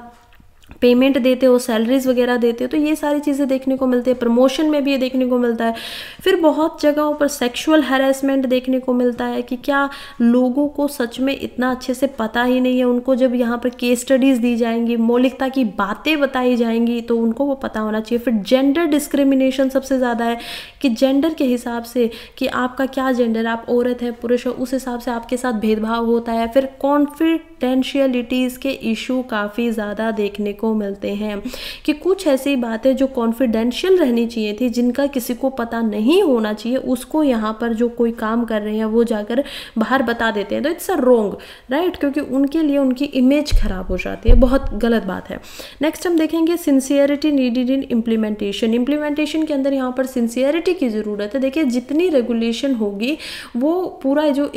पेमेंट देते हो सैलरीज वगैरह देते हो तो ये सारी चीज़ें देखने को मिलती है। प्रमोशन में भी ये देखने को मिलता है। फिर बहुत जगहों पर सेक्सुअल हैरेसमेंट देखने को मिलता है कि क्या लोगों को सच में इतना अच्छे से पता ही नहीं है। उनको जब यहाँ पर केस स्टडीज़ दी जाएँगी, मौलिकता की बातें बताई जाएँगी तो उनको वो पता होना चाहिए। फिर जेंडर डिस्क्रिमिनेशन सबसे ज़्यादा है कि जेंडर के हिसाब से कि आपका क्या जेंडर आप औरत है, पुरुष है, उस हिसाब से आपके साथ भेदभाव होता है। फिर कॉन्फिडेंशियलिटीज़ के इशू काफ़ी ज़्यादा देखने को मिलते हैं कि कुछ ऐसी बातें जो कॉन्फिडेंशियल रहनी चाहिए थी, जिनका किसी को पता नहीं होना चाहिए, उसको यहाँ पर जो कोई काम कर रहे हैं, वो जाकर बाहर बता देते हैं। तो इट्स अ रोंग राइट क्योंकि उनके लिए उनकी इमेज खराब हो जाती है। बहुत गलत बात है। नेक्स्ट हम देखेंगे sincerity needed in implementation implementation के अंदर यहाँ पर सिंसियरिटी की ज़रूरत है। देखिए, जितनी रेगुलेशन होगी, वो पूरा जो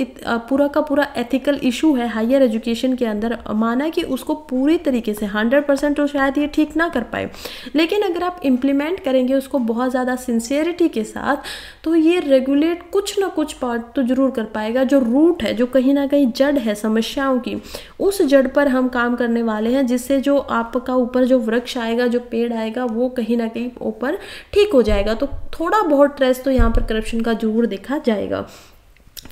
पूरा का पूरा एथिकल इशू है हायर एजुकेशन के अंदर, माना कि उसको पूरी तरीके से हंड्रेड परसेंट तो शायद ये ठीक ना कर पाए। लेकिन अगर आप इम्प्लीमेंट करेंगे उसको बहुत ज़्यादा सिंसियरिटी के साथ तो ये रेगुलेट कुछ ना कुछ पार्ट तो ज़रूर कर पाएगा। जो रूट है, जो कहीं ना कहीं जड़ है समस्याओं की, उस जड़ पर हम काम करने वाले हैं, जिससे जो आपका ऊपर जो वृक्ष आएगा, जो पेड़ आएगा, वो कहीं ना कहीं ऊपर ठीक हो जाएगा। तो थोड़ा बहुत ट्रेस तो यहाँ पर करप्शन का ज़रूर देखा जाएगा।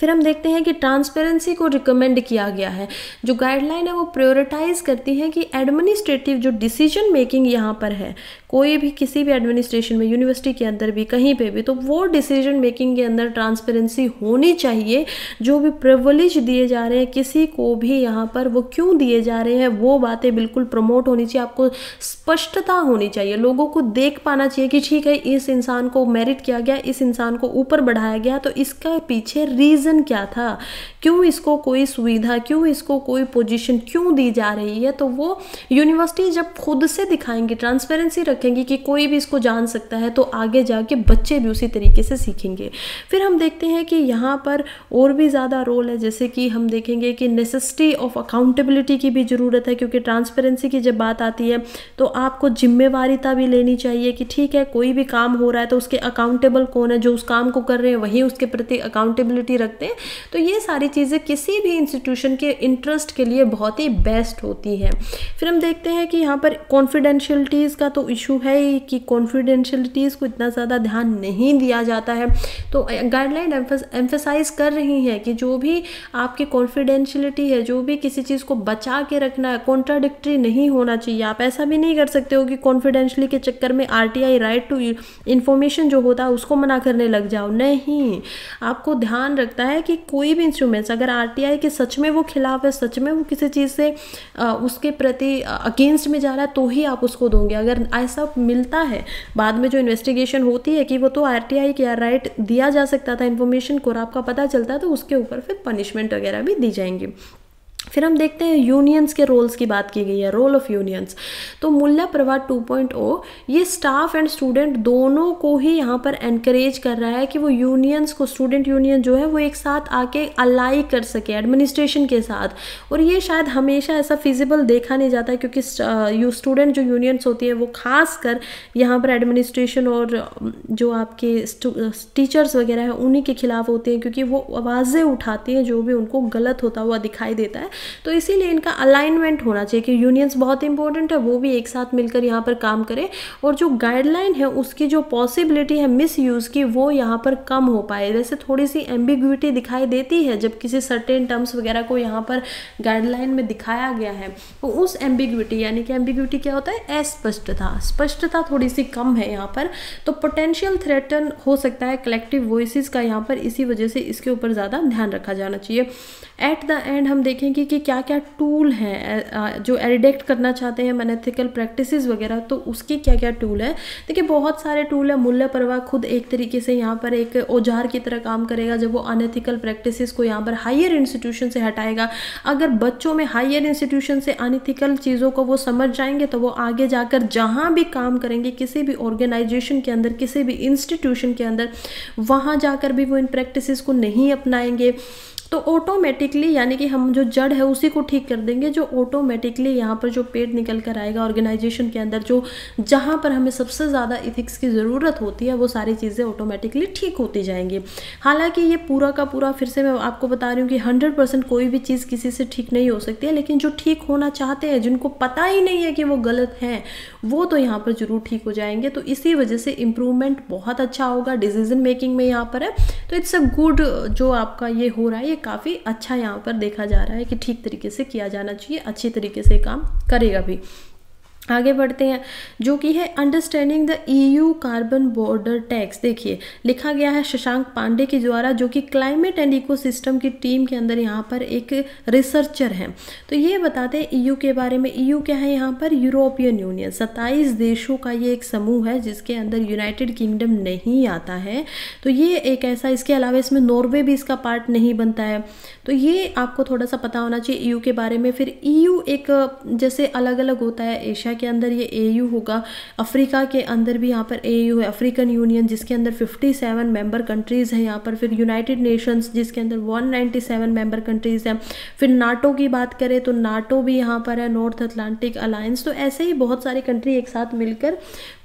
फिर हम देखते हैं कि ट्रांसपेरेंसी को रिकमेंड किया गया है। जो गाइडलाइन है वो प्रायोरिटाइज करती है कि एडमिनिस्ट्रेटिव जो डिसीज़न मेकिंग यहाँ पर है, कोई भी किसी भी एडमिनिस्ट्रेशन में यूनिवर्सिटी के अंदर भी, कहीं पे भी तो वो डिसीज़न मेकिंग के अंदर ट्रांसपेरेंसी होनी चाहिए। जो भी प्रिवलेज दिए जा रहे हैं, किसी को भी यहाँ पर वो क्यों दिए जा रहे हैं, वो बातें बिल्कुल प्रमोट होनी चाहिए। आपको स्पष्टता होनी चाहिए। लोगों को देख पाना चाहिए कि ठीक है, इस इंसान को मेरिट किया गया, इस इंसान को ऊपर बढ़ाया गया तो इसका पीछे रीज़न क्या था? क्यों इसको कोई सुविधा, क्यों इसको कोई पोजिशन क्यों दी जा रही है? तो वो यूनिवर्सिटी जब खुद से दिखाएँगे ट्रांसपेरेंसी रख रखेंगे कि कोई भी इसको जान सकता है तो आगे जाके बच्चे भी उसी तरीके से सीखेंगे। फिर हम देखते हैं कि यहाँ पर और भी ज़्यादा रोल है, जैसे कि हम देखेंगे कि नेसेसिटी ऑफ़ अकाउंटेबिलिटी की भी ज़रूरत है, क्योंकि ट्रांसपेरेंसी की जब बात आती है तो आपको जिम्मेवारीता भी लेनी चाहिए कि ठीक है, कोई भी काम हो रहा है तो उसके अकाउंटेबल कौन है? जो उस काम को कर रहे हैं, वही उसके प्रति अकाउंटेबिलिटी रखते हैं। तो ये सारी चीज़ें किसी भी इंस्टीट्यूशन के इंटरेस्ट के लिए बहुत ही बेस्ट होती हैं। फिर हम देखते हैं कि यहाँ पर कॉन्फिडेंशियलिटीज़ का तो इशू इशू है कि कॉन्फिडेंशियलिटीज़ को इतना ज़्यादा ध्यान नहीं दिया जाता है। तो गाइडलाइन एम्फेसाइज कर रही हैं कि जो भी आपकी कॉन्फिडेंशियलिटी है, जो भी किसी चीज़ को बचा के रखना है कॉन्ट्राडिक्ट्री नहीं होना चाहिए। आप ऐसा भी नहीं कर सकते हो कि कॉन्फिडेंशली के चक्कर में आरटीआई राइट टू इन्फॉर्मेशन जो होता है उसको मना करने लग जाओ। नहीं, आपको ध्यान रखता है कि कोई भी इंस्ट्रूमेंट्स अगर आरटीआई के सच में वो खिलाफ है, सच में वो किसी चीज़ से उसके प्रति अगेंस्ट में जा रहा है तो ही आप उसको दोगे। अगर ऐसा मिलता है, बाद में जो इन्वेस्टिगेशन होती है कि वो तो आरटीआई के राइट दिया जा सकता था इन्फॉर्मेशन को आपका पता चलता है तो उसके ऊपर फिर पनिशमेंट वगैरह भी दी जाएँगी। फिर हम देखते हैं यूनियंस के रोल्स की बात की गई है रोल ऑफ़ यूनियंस तो मूल्य प्रवाह 2.0 ये स्टाफ एंड स्टूडेंट दोनों को ही यहाँ पर एनकरेज कर रहा है कि वो यूनियंस को स्टूडेंट यूनियन जो है वो एक साथ आके अलाई कर सके एडमिनिस्ट्रेशन के साथ. और ये शायद हमेशा ऐसा फिजिबल देखा नहीं जाता है क्योंकि स्टूडेंट जो यूनियंस होती है वो खास कर यहाँ पर एडमिनिस्ट्रेशन और जो आपके टीचर्स वगैरह हैं उन्हीं के खिलाफ होते हैं क्योंकि वो आवाज़ें उठाती हैं जो भी उनको गलत होता हुआ दिखाई देता है. तो इसीलिए इनका अलाइनमेंट होना चाहिए कि यूनियंस बहुत इंपॉर्टेंट है, वो भी एक साथ मिलकर यहाँ पर काम करें और जो गाइडलाइन है, उसकी जो पॉसिबिलिटी है मिस की, वो यहाँ पर कम हो पाए। जैसे थोड़ी सी एम्बिग्विटी दिखाई देती है, जब किसी सर्टेन टर्म्स वगैरह को यहाँ पर गाइडलाइन में दिखाया गया है तो उस एम्बिग्विटी यानी कि एम्बिग्विटी क्या होता है? अस्पष्टता। स्पष्टता थोड़ी सी कम है यहाँ पर तो पोटेंशियल थ्रेटन हो सकता है कलेक्टिव वॉइस का यहाँ पर इसी वजह से इसके ऊपर ज़्यादा ध्यान रखा जाना चाहिए। एट द एंड हम देखें कि क्या क्या टूल हैं जो एडिडेक्ट करना चाहते हैं मैनेथिकल प्रैक्टिस वगैरह तो उसके क्या क्या टूल है? देखिए, बहुत सारे टूल है। मूल्य प्रवाह खुद एक तरीके से यहाँ पर एक औज़ार की तरह काम करेगा, जब वो अनएथिकल प्रैक्टिस को यहाँ पर हायर इंस्टीट्यूशन से हटाएगा। अगर बच्चों में हायर इंस्टीट्यूशन से अनएथिकल चीज़ों को वो समझ जाएँगे तो वो आगे जाकर जहाँ भी काम करेंगे, किसी भी ऑर्गेनाइजेशन के अंदर, किसी भी इंस्टीट्यूशन के अंदर, वहाँ जाकर भी वो इन प्रैक्टिस को नहीं अपनाएँगे। तो ऑटोमेटिकली यानी कि हम जो जड़ है उसी को ठीक कर देंगे, जो ऑटोमेटिकली यहाँ पर जो पेड़ निकल कर आएगा ऑर्गेनाइजेशन के अंदर, जो जहाँ पर हमें सबसे ज़्यादा इथिक्स की ज़रूरत होती है, वो सारी चीज़ें ऑटोमेटिकली ठीक होती जाएँगी। हालाँकि ये पूरा का पूरा फिर से मैं आपको बता रही हूँ कि हंड्रेड परसेंट कोई भी चीज़ किसी से ठीक नहीं हो सकती है, लेकिन जो ठीक होना चाहते हैं, जिनको पता ही नहीं है कि वो गलत हैं, वो तो यहाँ पर ज़रूर ठीक हो जाएँगे। तो इसी वजह से इम्प्रूवमेंट बहुत अच्छा होगा डिसीज़न मेकिंग में यहाँ पर है। तो इट्स अ गुड जो आपका ये हो रहा है, ये काफ़ी अच्छा यहाँ पर देखा जा रहा है कि ठीक तरीके से किया जाना चाहिए, अच्छे तरीके से काम करेगा भी। आगे बढ़ते हैं, जो कि है understanding the EU carbon border tax देखिए, लिखा गया है शशांक पांडे के द्वारा, जो कि क्लाइमेट एंड इकोसिस्टम की टीम के अंदर यहाँ पर एक रिसर्चर हैं। तो ये बताते हैं ईयू के बारे में। ईयू क्या है यहाँ पर? यूरोपियन यूनियन सत्ताईस देशों का ये एक समूह है, जिसके अंदर यूनाइटेड किंगडम नहीं आता है। तो ये एक ऐसा, इसके अलावा इसमें नॉर्वे भी इसका पार्ट नहीं बनता है। तो ये आपको थोड़ा सा पता होना चाहिए ईयू के बारे में। फिर ईयू एक, जैसे अलग अलग होता है एशिया एशिया के अंदर ये एयू होगा। अफ्रीका के अंदर भी यहाँ पर ए है। अफ्रीकन यूनियन, जिसके अंदर 57 मेंबर कंट्रीज़ हैं यहाँ पर। फिर यूनाइटेड नेशंस जिसके अंदर 197 मेंबर कंट्रीज़ हैं। फिर नाटो की बात करें तो नाटो भी यहाँ पर है। नॉर्थ अटलांटिक अलायंस तो ऐसे ही बहुत सारी कंट्री एक साथ मिलकर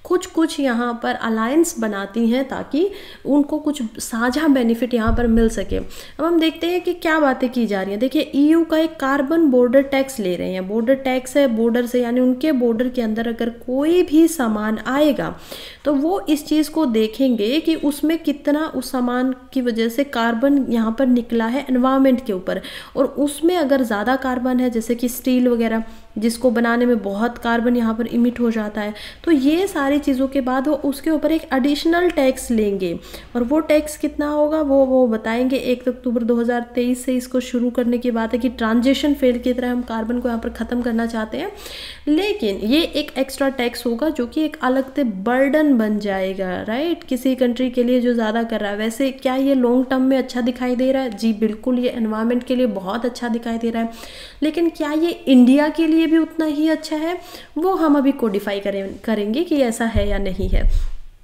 कुछ कुछ यहाँ पर अलायंस बनाती हैं ताकि उनको कुछ साझा बेनिफिट यहाँ पर मिल सके। अब हम देखते हैं कि क्या बातें की जा रही हैं। देखिए ईयू का एक कार्बन बॉर्डर टैक्स ले रहे हैं। बॉर्डर टैक्स है बॉर्डर से यानी उनके बॉर्डर के अंदर अगर कोई भी सामान आएगा तो वो इस चीज़ को देखेंगे कि उसमें कितना उस सामान की वजह से कार्बन यहाँ पर निकला है एनवायरमेंट के ऊपर। और उसमें अगर ज़्यादा कार्बन है, जैसे कि स्टील वगैरह जिसको बनाने में बहुत कार्बन यहाँ पर इमिट हो जाता है। तो ये सारी चीज़ों के बाद वो उसके ऊपर एक एडिशनल टैक्स लेंगे। और वो टैक्स कितना होगा वो वो बताएँगे। एक अक्टूबर 2023 से इसको शुरू करने की बात है कि ट्रांजेक्शन फेल की तरह हम कार्बन को यहाँ पर ख़त्म करना चाहते हैं। लेकिन ये एक एक्स्ट्रा टैक्स होगा जो कि एक अलग से बर्डन बन जाएगा राइट किसी कंट्री के लिए जो ज़्यादा कर रहा है। वैसे क्या ये लॉन्ग टर्म में अच्छा दिखाई दे रहा है? जी बिल्कुल, ये एनवायरमेंट के लिए बहुत अच्छा दिखाई दे रहा है। लेकिन क्या ये इंडिया के लिए भी उतना ही अच्छा है। वो हम अभी कोडिफाई करें, करेंगे कि ऐसा है या नहीं है।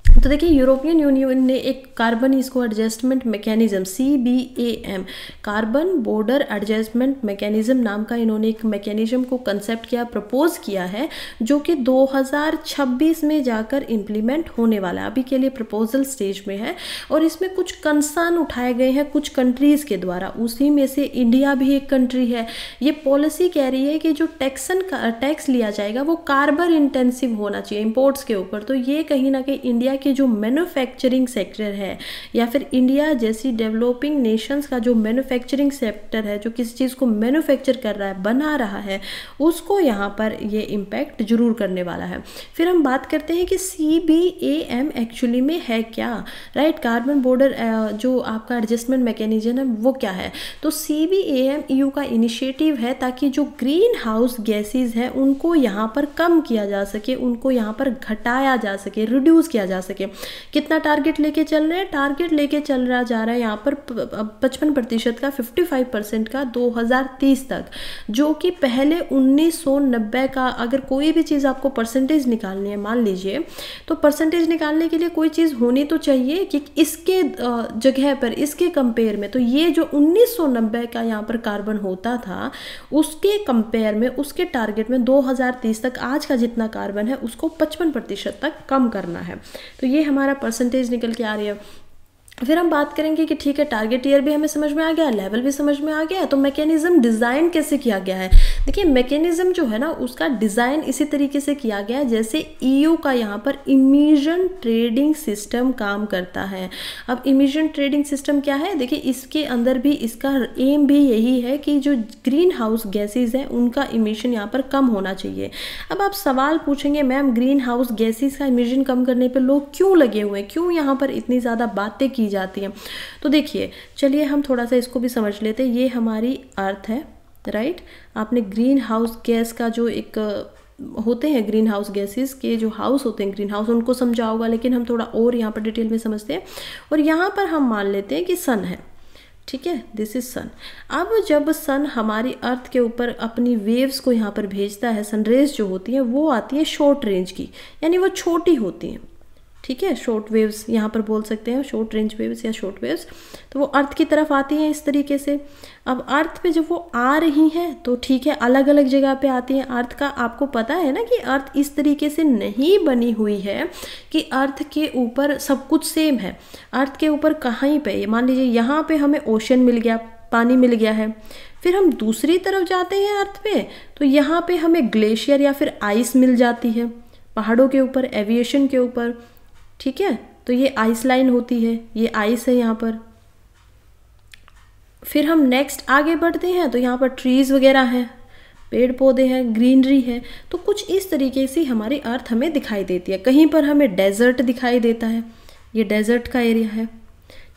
तो देखिए, यूरोपियन यूनियन ने एक कार्बन इसको adjustment mechanism C B A M carbon border adjustment mechanism नाम का इन्होंने एक मैकेनिज्म को कंसेप्ट किया प्रपोज किया है, जो कि 2026 में जाकर इम्प्लीमेंट होने वाला है। अभी के लिए प्रपोजल स्टेज में है और इसमें कुछ कंसर्न उठाए गए हैं कुछ कंट्रीज़ के द्वारा। उसी में से इंडिया भी एक कंट्री है। ये पॉलिसी कह रही है कि जो टैक्सन टैक्स लिया जाएगा, वो कार्बन इंटेंसिव होना चाहिए इम्पोर्ट्स के ऊपर। तो ये कहीं ना कहीं इंडिया के जो मैन्युफैक्चरिंग सेक्टर है, या फिर इंडिया जैसी डेवलपिंग नेशंस का जो मैन्युफैक्चरिंग सेक्टर है, जो किसी चीज़ को मैन्युफैक्चर कर रहा है, बना रहा है, उसको यहाँ पर ये इम्पैक्ट ज़रूर करने वाला है। फिर हम बात करते हैं कि C B A M actually में है क्या राइट कार्बन बॉर्डर जो आपका एडजस्टमेंट मैकेनिज्म है, वो क्या है? तो C B A M EU का इनिशिएटिव है ताकि जो ग्रीन हाउस गैसेज है, उनको यहाँ पर कम किया जा सके, उनको यहाँ पर घटाया जा सके रिड्यूस किया जा सके। कितना टारगेट लेके चल रहे हैं? टारगेट लेके चल रहा जा रहा है यहाँ पर पचपन प्रतिशत का 55 परसेंट का 2030 तक, जो कि पहले 1990 का अगर कोई भी चीज़ आपको परसेंटेज निकालनी है, मान लीजिए तो परसेंटेज निकालने के लिए कोई चीज़ होनी तो चाहिए कि इसके जगह पर, इसके कंपेयर में तो ये जो 1990 का यहाँ पर कार्बन होता था, उसके कंपेयर में, उसके टारगेट में 2030 तक आज का जितना कार्बन है, उसको 55 प्रतिशत तक कम करना है। तो ये हमारा परसेंटेज निकल के आ रही है। फिर हम बात करेंगे कि ठीक है टारगेट ईयर भी हमें समझ में आ गया लेवल भी समझ में आ गया तो मैकेनिज्म डिज़ाइन कैसे किया गया है? देखिए मैकेनिज्म जो है ना, उसका डिज़ाइन इसी तरीके से किया गया है, जैसे ईयू का यहाँ पर इमिजन ट्रेडिंग सिस्टम काम करता है। अब इमिजन ट्रेडिंग सिस्टम क्या है? देखिए, इसके अंदर भी इसका एम भी यही है कि जो ग्रीन हाउस गैसेज हैं, उनका इमिशन यहाँ पर कम होना चाहिए। अब आप सवाल पूछेंगे, मैम ग्रीन हाउस गैसेज का इमिशन कम करने पर लोग क्यों लगे हुए क्यों यहाँ पर इतनी ज़्यादा बातें की की जाती है। तो देखिए, चलिए हम थोड़ा सा इसको भी समझ लेते हैं। ये हमारी अर्थ है राइट आपने ग्रीन हाउस गैस का जो एक, होते हैं ग्रीन हाउस गैसेस के जो हाउस होते हैं ग्रीन हाउस उनको समझा होगा, लेकिन हम थोड़ा और यहाँ पर डिटेल में समझते हैं। और यहाँ पर हम मान लेते हैं कि सन है, ठीक है? दिस इज़ सन अब जब सन हमारी अर्थ के ऊपर अपनी वेव्स को यहाँ पर भेजता है सनरेज जो होती हैं, वो आती है शॉर्ट रेंज की, यानी वो छोटी होती हैं। ठीक है शॉर्ट वेव्स यहाँ पर बोल सकते हैं शॉर्ट रेंज वेव्स या शॉर्ट वेव्स तो वो अर्थ की तरफ़ आती हैं इस तरीके से। अब अर्थ पे जब वो आ रही हैं तो ठीक है अलग अलग जगह पे आती हैं। अर्थ का आपको पता है ना कि अर्थ इस तरीके से नहीं बनी हुई है कि अर्थ के ऊपर सब कुछ सेम है। अर्थ के ऊपर कहीं पे, मान लीजिए यहाँ पे हमें ओशन मिल गया, पानी मिल गया है। फिर हम दूसरी तरफ़ जाते हैं अर्थ पे तो यहाँ पे हमें ग्लेशियर या फिर आइस मिल जाती है। पहाड़ों के ऊपर एविएशन के ऊपर ठीक है? तो ये आइस लाइन होती है, ये आइस है यहाँ पर। फिर हम नेक्स्ट आगे बढ़ते हैं तो यहाँ पर ट्रीज़ वगैरह हैं पेड़ पौधे हैं ग्रीनरी है तो कुछ इस तरीके से हमारी अर्थ हमें दिखाई देती है। कहीं पर हमें डेजर्ट दिखाई देता है, ये डेजर्ट का एरिया है।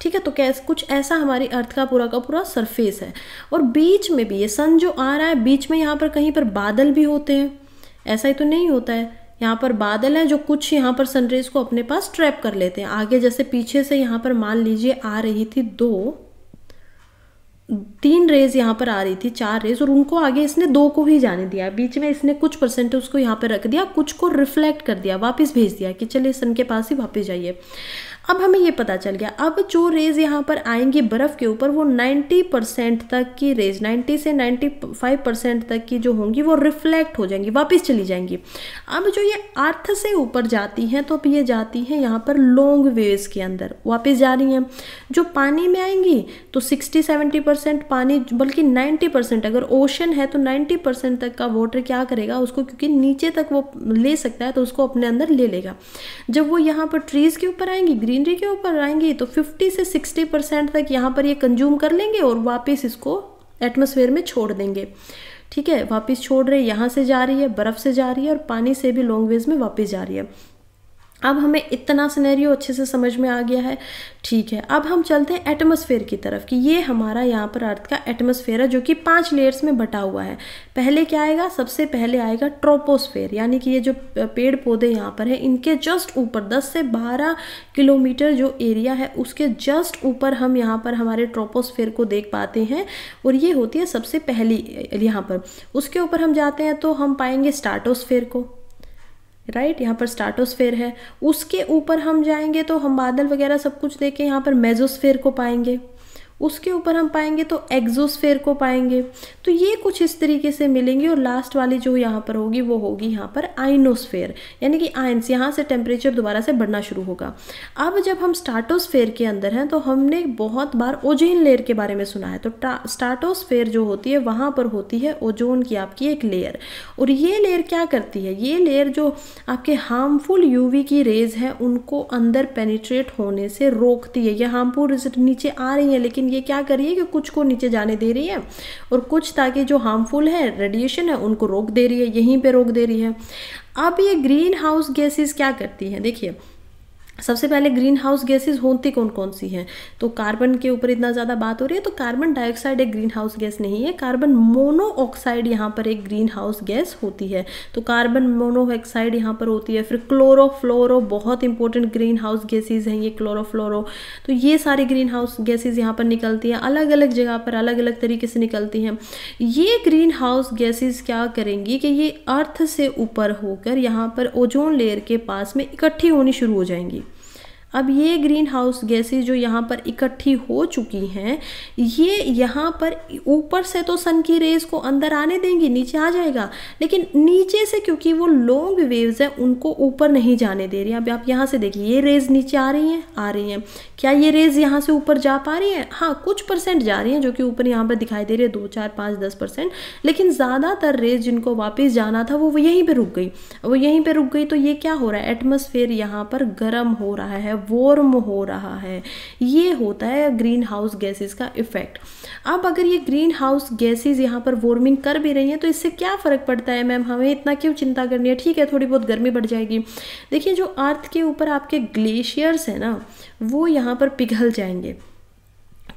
ठीक है तो कैसे, कुछ ऐसा हमारी अर्थ का पूरा का पूरा सरफेस है। और बीच में भी, ये सन जो आ रहा है, बीच में यहाँ पर कहीं पर बादल भी होते हैं, ऐसा ही तो नहीं होता है। यहाँ पर बादल हैं जो कुछ यहाँ पर सनरेज को अपने पास ट्रैप कर लेते हैं। आगे जैसे पीछे से यहाँ पर मान लीजिए आ रही थी दो, तीन रेज यहाँ पर आ रही थी, चार रेज और उनको आगे इसने दो को ही जाने दिया। बीच में इसने कुछ परसेंट उसको यहाँ पर रख दिया, कुछ को रिफ्लेक्ट कर दिया, वापस भेज दिया कि चलिए सन के पास ही वापस जाइए। अब हमें ये पता चल गया, अब जो रेज यहाँ पर आएँगी बर्फ़ के ऊपर, वो 90 परसेंट तक की रेज 90 से 95 परसेंट तक की जो होंगी, वो रिफ्लेक्ट हो जाएँगी, वापस चली जाएँगी। अब जो ये अर्थ से ऊपर जाती हैं तो अब ये जाती हैं यहाँ पर लॉन्ग वेव्स के अंदर, वापस जा रही हैं। जो पानी में आएँगी तो 60 70 परसेंट पानी, बल्कि 90 परसेंट अगर ओशन है तो 90 परसेंट तक का वाटर क्या करेगा, उसको क्योंकि नीचे तक वो ले सकता है तो उसको अपने अंदर ले लेगा। जब वो यहाँ पर ट्रीज़ के ऊपर आएँगी ग्रीन ग्रीनरी के ऊपर आएँगे तो 50 से 60 परसेंट तक यहाँ पर ये कंज्यूम कर लेंगे और वापस इसको एटमोसफेयर में छोड़ देंगे। ठीक है, वापस छोड़ रहे, यहाँ से जा रही है, बर्फ़ से जा रही है और पानी से भी लॉन्ग वेज में वापस जा रही है। अब हमें इतना सिनेरियो अच्छे से समझ में आ गया है। ठीक है, अब हम चलते हैं एटमोसफेयर की तरफ़ कि ये हमारा यहाँ पर अर्थ का एटमोसफेयर है जो कि पाँच लेयर्स में बटा हुआ है। पहले क्या आएगा? सबसे पहले आएगा ट्रोपोस्फेयर यानी कि ये जो पेड़ पौधे यहाँ पर है, इनके जस्ट ऊपर 10 से 12 किलोमीटर जो एरिया है, उसके जस्ट ऊपर हम यहाँ पर हमारे ट्रोपोस्फेयर को देख पाते हैं और ये होती है सबसे पहली यहाँ पर। उसके ऊपर हम जाते हैं तो हम पाएँगे स्टार्टोस्फेयर को। Right right? यहाँ पर स्टार्टोस्फेयर है उसके ऊपर हम जाएँगे तो हम बादल वगैरह सब कुछ देखें यहाँ पर मेजोस्फेयर को पाएँगे उसके ऊपर हम पाएँगे तो एग्जोस्फेयर को पाएँगे। तो ये कुछ इस तरीके से मिलेंगे और लास्ट वाली जो यहाँ पर होगी, वो होगी यहाँ पर आइनोस्फेयर यानी कि आइंस यहाँ से टेम्परेचर दोबारा से बढ़ना शुरू होगा। अब जब हम स्टार्टोस्फेयर के अंदर हैं तो हमने बहुत बार ओजोन लेयर के बारे में सुना है। तो स्टार्टोस्फेयर जो होती है, वहाँ पर होती है ओजोन की आपकी एक लेयर और ये लेयर क्या करती है? ये लेयर जो आपके हार्मफुल यूवी की रेज है, उनको अंदर पेनिट्रेट होने से रोकती है। ये हार्मफुल नीचे आ रही है, लेकिन ये क्या करिए कि कुछ को नीचे जाने दे रही है और कुछ ताकि जो हार्मफुल है रेडिएशन है, उनको रोक दे रही है, यहीं पे रोक दे रही है। अब ये ग्रीन हाउस गैसेस क्या करती है? देखिए सबसे पहले ग्रीन हाउस गैसेज होती कौन कौन सी हैं? तो कार्बन के ऊपर इतना ज़्यादा बात हो रही है तो कार्बन डाइऑक्साइड एक ग्रीन हाउस गैस नहीं है कार्बन मोनोऑक्साइड यहाँ पर एक ग्रीन हाउस गैस होती है। तो कार्बन मोनोऑक्साइड यहाँ पर होती है, फिर क्लोरोफ्लोरो बहुत इंपॉर्टेंट ग्रीन हाउस गैसेज हैं, ये क्लोरोफ्लोरो तो ये सारी ग्रीन हाउस गैसेज यहाँ पर निकलती हैं अलग अलग जगह पर अलग अलग तरीके से निकलती हैं। ये ग्रीन हाउस गैसेज क्या करेंगी कि ये अर्थ से ऊपर होकर यहाँ पर ओजोन लेयर के पास में इकट्ठी होनी शुरू हो जाएँगी। अब ये ग्रीन हाउस गैसेज जो यहाँ पर इकट्ठी हो चुकी हैं, ये यहाँ पर ऊपर से तो सन की रेज को अंदर आने देंगी, नीचे आ जाएगा। लेकिन नीचे से क्योंकि वो लॉन्ग वेव्स हैं, उनको ऊपर नहीं जाने दे रही अब आप यहाँ से देखिए, ये रेज नीचे आ रही हैं, आ रही हैं। क्या ये रेज यहाँ से ऊपर जा पा रही है? हाँ कुछ परसेंट जा रही है, जो कि ऊपर यहाँ पर दिखाई दे रही है, दो, चार, पाँच, दस परसेंट लेकिन ज़्यादातर रेज जिनको वापस जाना था, वो यहीं पर रुक गई। वो यहीं पर रुक गई तो ये क्या हो रहा है? एटमोसफेयर यहाँ पर गर्म हो रहा है वॉर्म हो रहा है। ये होता है ग्रीन हाउस गैसेज का इफ़ेक्ट अब अगर ये ग्रीन हाउस गैसेज यहाँ पर वार्मिंग कर भी रही हैं तो इससे क्या फ़र्क पड़ता है मैम? हमें इतना क्यों चिंता करनी है? ठीक है, थोड़ी बहुत गर्मी बढ़ जाएगी। देखिए, जो अर्थ के ऊपर आपके ग्लेशियर्स हैं ना वो यहाँ पर पिघल जाएँगे।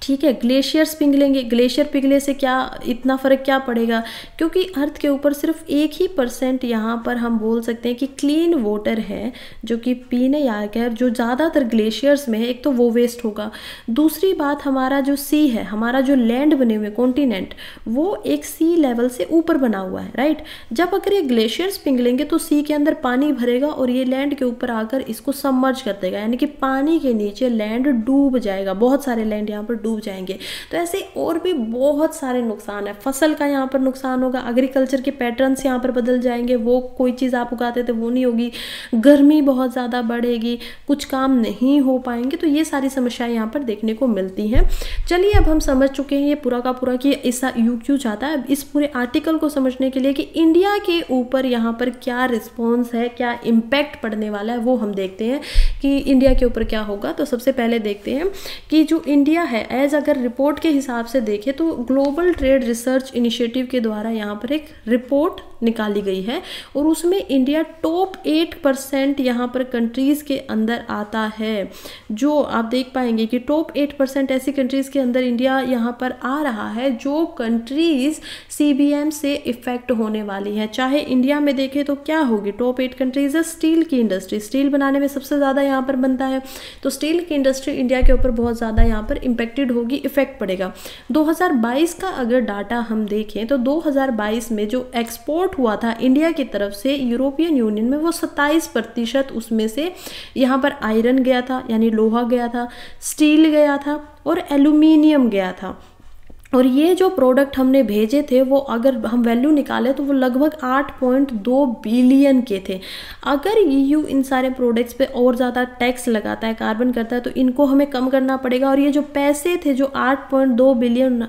ठीक है ग्लेशियर्स पिघलेंगे। ग्लेशियर पिघले से क्या, इतना फ़र्क क्या पड़ेगा? क्योंकि अर्थ के ऊपर सिर्फ़ एक ही परसेंट यहाँ पर हम बोल सकते हैं कि क्लीन वाटर है, जो कि पीने लायक है जो ज़्यादातर ग्लेशियर्स में है, एक तो वो वेस्ट होगा। दूसरी बात, हमारा जो सी है, हमारा जो लैंड बने हुए कॉन्टिनेंट वो एक सी लेवल से ऊपर बना हुआ है राइट जब अगर ये ग्लेशियर्स पिघलेंगे तो सी के अंदर पानी भरेगा और ये लैंड के ऊपर आकर इसको सबमर्ज कर देगा। यानी कि पानी के नीचे लैंड डूब जाएगा। बहुत सारे लैंड यहाँ पर डूब डूब जाएँगे। तो ऐसे और भी बहुत सारे नुकसान है। फ़सल का यहाँ पर नुकसान होगा एग्रीकल्चर के पैटर्न्स यहाँ पर बदल जाएँगे। वो कोई चीज़ आप उगाते थे वो नहीं होगी। गर्मी बहुत ज़्यादा बढ़ेगी, कुछ काम नहीं हो पाएँगे तो ये सारी समस्याएँ यहाँ पर देखने को मिलती हैं। चलिए, अब हम समझ चुके हैं ये पूरा का पूरा कि ऐसा यू क्यों चाहता है इस पूरे आर्टिकल को समझने के लिए कि इंडिया के ऊपर यहाँ पर क्या रिस्पॉन्स है, क्या इम्पैक्ट पड़ने वाला है, वो हम देखते हैं कि इंडिया के ऊपर क्या होगा। तो सबसे पहले देखते हैं कि जो इंडिया है एज अगर रिपोर्ट के हिसाब से देखें तो ग्लोबल ट्रेड रिसर्च इनिशिएटिव के द्वारा यहाँ पर एक रिपोर्ट निकाली गई है और उसमें इंडिया टॉप एट परसेंट यहाँ पर कंट्रीज़ के अंदर आता है। जो आप देख पाएँगे कि टॉप एट परसेंट ऐसी कंट्रीज़ के अंदर इंडिया यहाँ पर आ रहा है जो कंट्रीज़ सीबीएम से इफ़ेक्ट होने वाली है। चाहे इंडिया में देखें तो क्या होगी? टॉप एट कंट्रीज़ है स्टील की इंडस्ट्री स्टील बनाने में सबसे ज़्यादा यहाँ पर बनता है। तो स्टील की इंडस्ट्री इंडिया के ऊपर बहुत ज़्यादा यहाँ पर इम्पेक्टेड होगी इफ़ेक्ट पड़ेगा। 2022 का अगर डाटा हम देखें तो 2022 में जो एक्सपोर्ट हुआ था इंडिया की तरफ़ से यूरोपियन यूनियन में, वो 27 प्रतिशत उसमें से यहाँ पर आयरन गया था, यानी लोहा गया था स्टील गया था और एल्यूमिनियम गया था। और ये जो प्रोडक्ट हमने भेजे थे, वो अगर हम वैल्यू निकालें तो वो लगभग 8.2 बिलियन के थे। अगर ईयू इन सारे प्रोडक्ट्स पे और ज़्यादा टैक्स लगाता है कार्बन करता है तो इनको हमें कम करना पड़ेगा। और ये जो पैसे थे, जो 8.2 बिलियन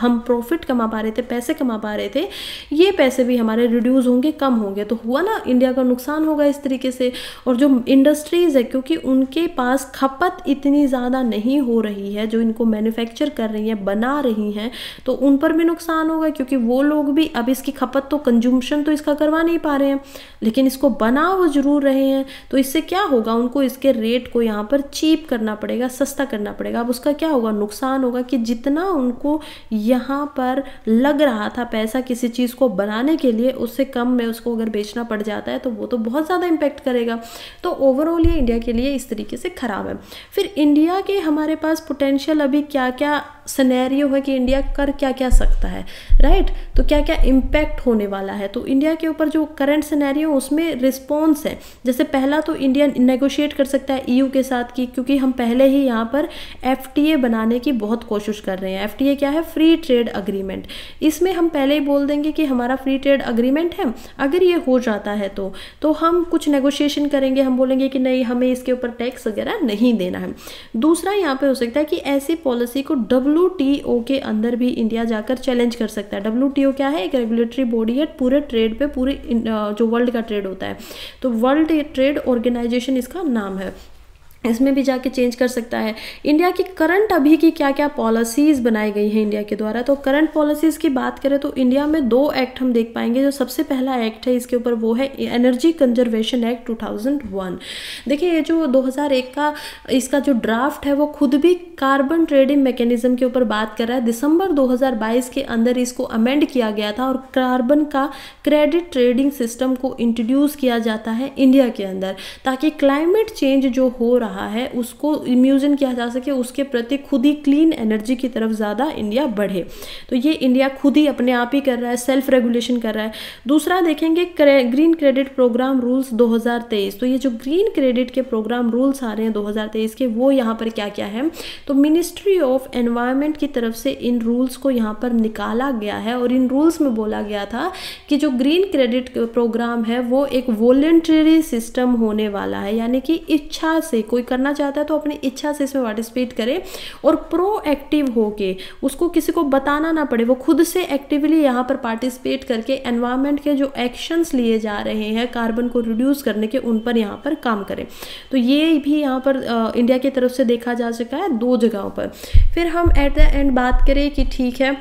हम प्रॉफिट कमा पा रहे थे, पैसे कमा पा रहे थे, ये पैसे भी हमारे रिड्यूज़ होंगे, कम होंगे। तो हुआ ना इंडिया का नुकसान होगा इस तरीके से। और जो इंडस्ट्रीज़ है, क्योंकि उनके पास खपत इतनी ज़्यादा नहीं हो रही है, जो इनको मैन्युफैक्चर कर रही है, बना रही हैं हैं तो उन पर भी नुकसान होगा, क्योंकि वो लोग भी अब इसकी खपत तो कंज्यूमशन तो इसका करवा नहीं पा रहे हैं, लेकिन इसको बना वो ज़रूर रहे हैं तो इससे क्या होगा? उनको इसके रेट को यहाँ पर चीप करना पड़ेगा, सस्ता करना पड़ेगा। अब उसका क्या होगा? नुकसान होगा कि जितना उनको यहाँ पर लग रहा था पैसा किसी चीज़ को बनाने के लिए, उससे कम में उसको अगर बेचना पड़ जाता है तो वो तो बहुत ज़्यादा इम्पेक्ट करेगा। तो ओवरऑल ये इंडिया के लिए इस तरीके से ख़राब है। फिर इंडिया के हमारे पास पोटेंशियल अभी क्या क्या सनेरियो है कि इंडिया कर क्या क्या सकता है राइट तो क्या क्या इम्पैक्ट होने वाला है? तो इंडिया के ऊपर जो करंट सनेरियो उसमें रिस्पॉन्स है। जैसे पहला तो इंडिया नेगोशिएट कर सकता है ईयू के साथ की क्योंकि हम पहले ही यहाँ पर एफटीए बनाने की बहुत कोशिश कर रहे हैं। एफटीए क्या है? फ्री ट्रेड अग्रीमेंट इसमें हम पहले ही बोल देंगे कि हमारा फ्री ट्रेड अग्रीमेंट है। अगर ये हो जाता है तो तो हम कुछ नेगोशिएशन करेंगे। हम बोलेंगे कि नहीं, हमें इसके ऊपर टैक्स वगैरह नहीं देना है। दूसरा यहाँ पे हो सकता है कि ऐसी पॉलिसी को डब्ल्यू डब्ल्यू के अंदर भी इंडिया जाकर चैलेंज कर सकता है। डब्ल्यू क्या है? एक रेगुलेटरी बॉडी है, पूरे ट्रेड पे, पूरे जो वर्ल्ड का ट्रेड होता है। तो वर्ल्ड ट्रेड ऑर्गेनाइजेशन इसका नाम है। इसमें भी जाके चेंज कर सकता है। इंडिया की करंट अभी की क्या क्या पॉलिसीज़ बनाई गई हैं इंडिया के द्वारा? तो करंट पॉलिसीज़ की बात करें तो इंडिया में दो एक्ट हम देख पाएँगे। जो सबसे पहला एक्ट है, इसके ऊपर वो है एनर्जी कंजर्वेशन एक्ट 2001 देखिए, ये जो 2001 का इसका जो ड्राफ्ट है, वो खुद भी कार्बन ट्रेडिंग मैकेनिज्म के ऊपर बात कर रहा है। दिसंबर दो हज़ार बाईस के अंदर इसको अमेंड किया गया था और कार्बन का क्रेडिट ट्रेडिंग सिस्टम को इंट्रोड्यूस किया जाता है इंडिया के अंदर। ताकि क्लाइमेट चेंज जो हो रहा रहा है, उसको इम्यूजन किया जा सके, उसके प्रति खुद ही क्लीन एनर्जी की तरफ़ ज़्यादा इंडिया बढ़े। तो ये इंडिया खुद ही अपने आप ही कर रहा है सेल्फ रेगुलेशन कर रहा है। दूसरा देखेंगे ग्रीन क्रेडिट प्रोग्राम रूल्स 2023 तो ये जो ग्रीन क्रेडिट के प्रोग्राम रूल्स आ रहे हैं 2023 के, वो यहाँ पर क्या क्या है? तो मिनिस्ट्री ऑफ़ एनवायरमेंट की तरफ़ से इन रूल्स को यहाँ पर निकाला गया है और इन रूल्स में बोला गया था कि जो ग्रीन क्रेडिट प्रोग्राम है, वो एक वॉलेंट्री सिस्टम होने वाला है, यानी कि इच्छा से, कोई कोई करना चाहता है तो अपनी इच्छा से इसमें पार्टिसिपेट करे और प्रोएक्टिव होके उसको किसी को बताना ना पड़े। वो खुद से एक्टिवली यहाँ पर पार्टिसिपेट करके एनवायरमेंट के जो एक्शंस लिए जा रहे हैं कार्बन को रिड्यूस करने के, उन पर यहाँ पर काम करें। तो ये भी यहाँ पर इंडिया की तरफ़ से देखा जा सका है दो जगहों पर। फिर हम एट द एंड बात करें कि ठीक है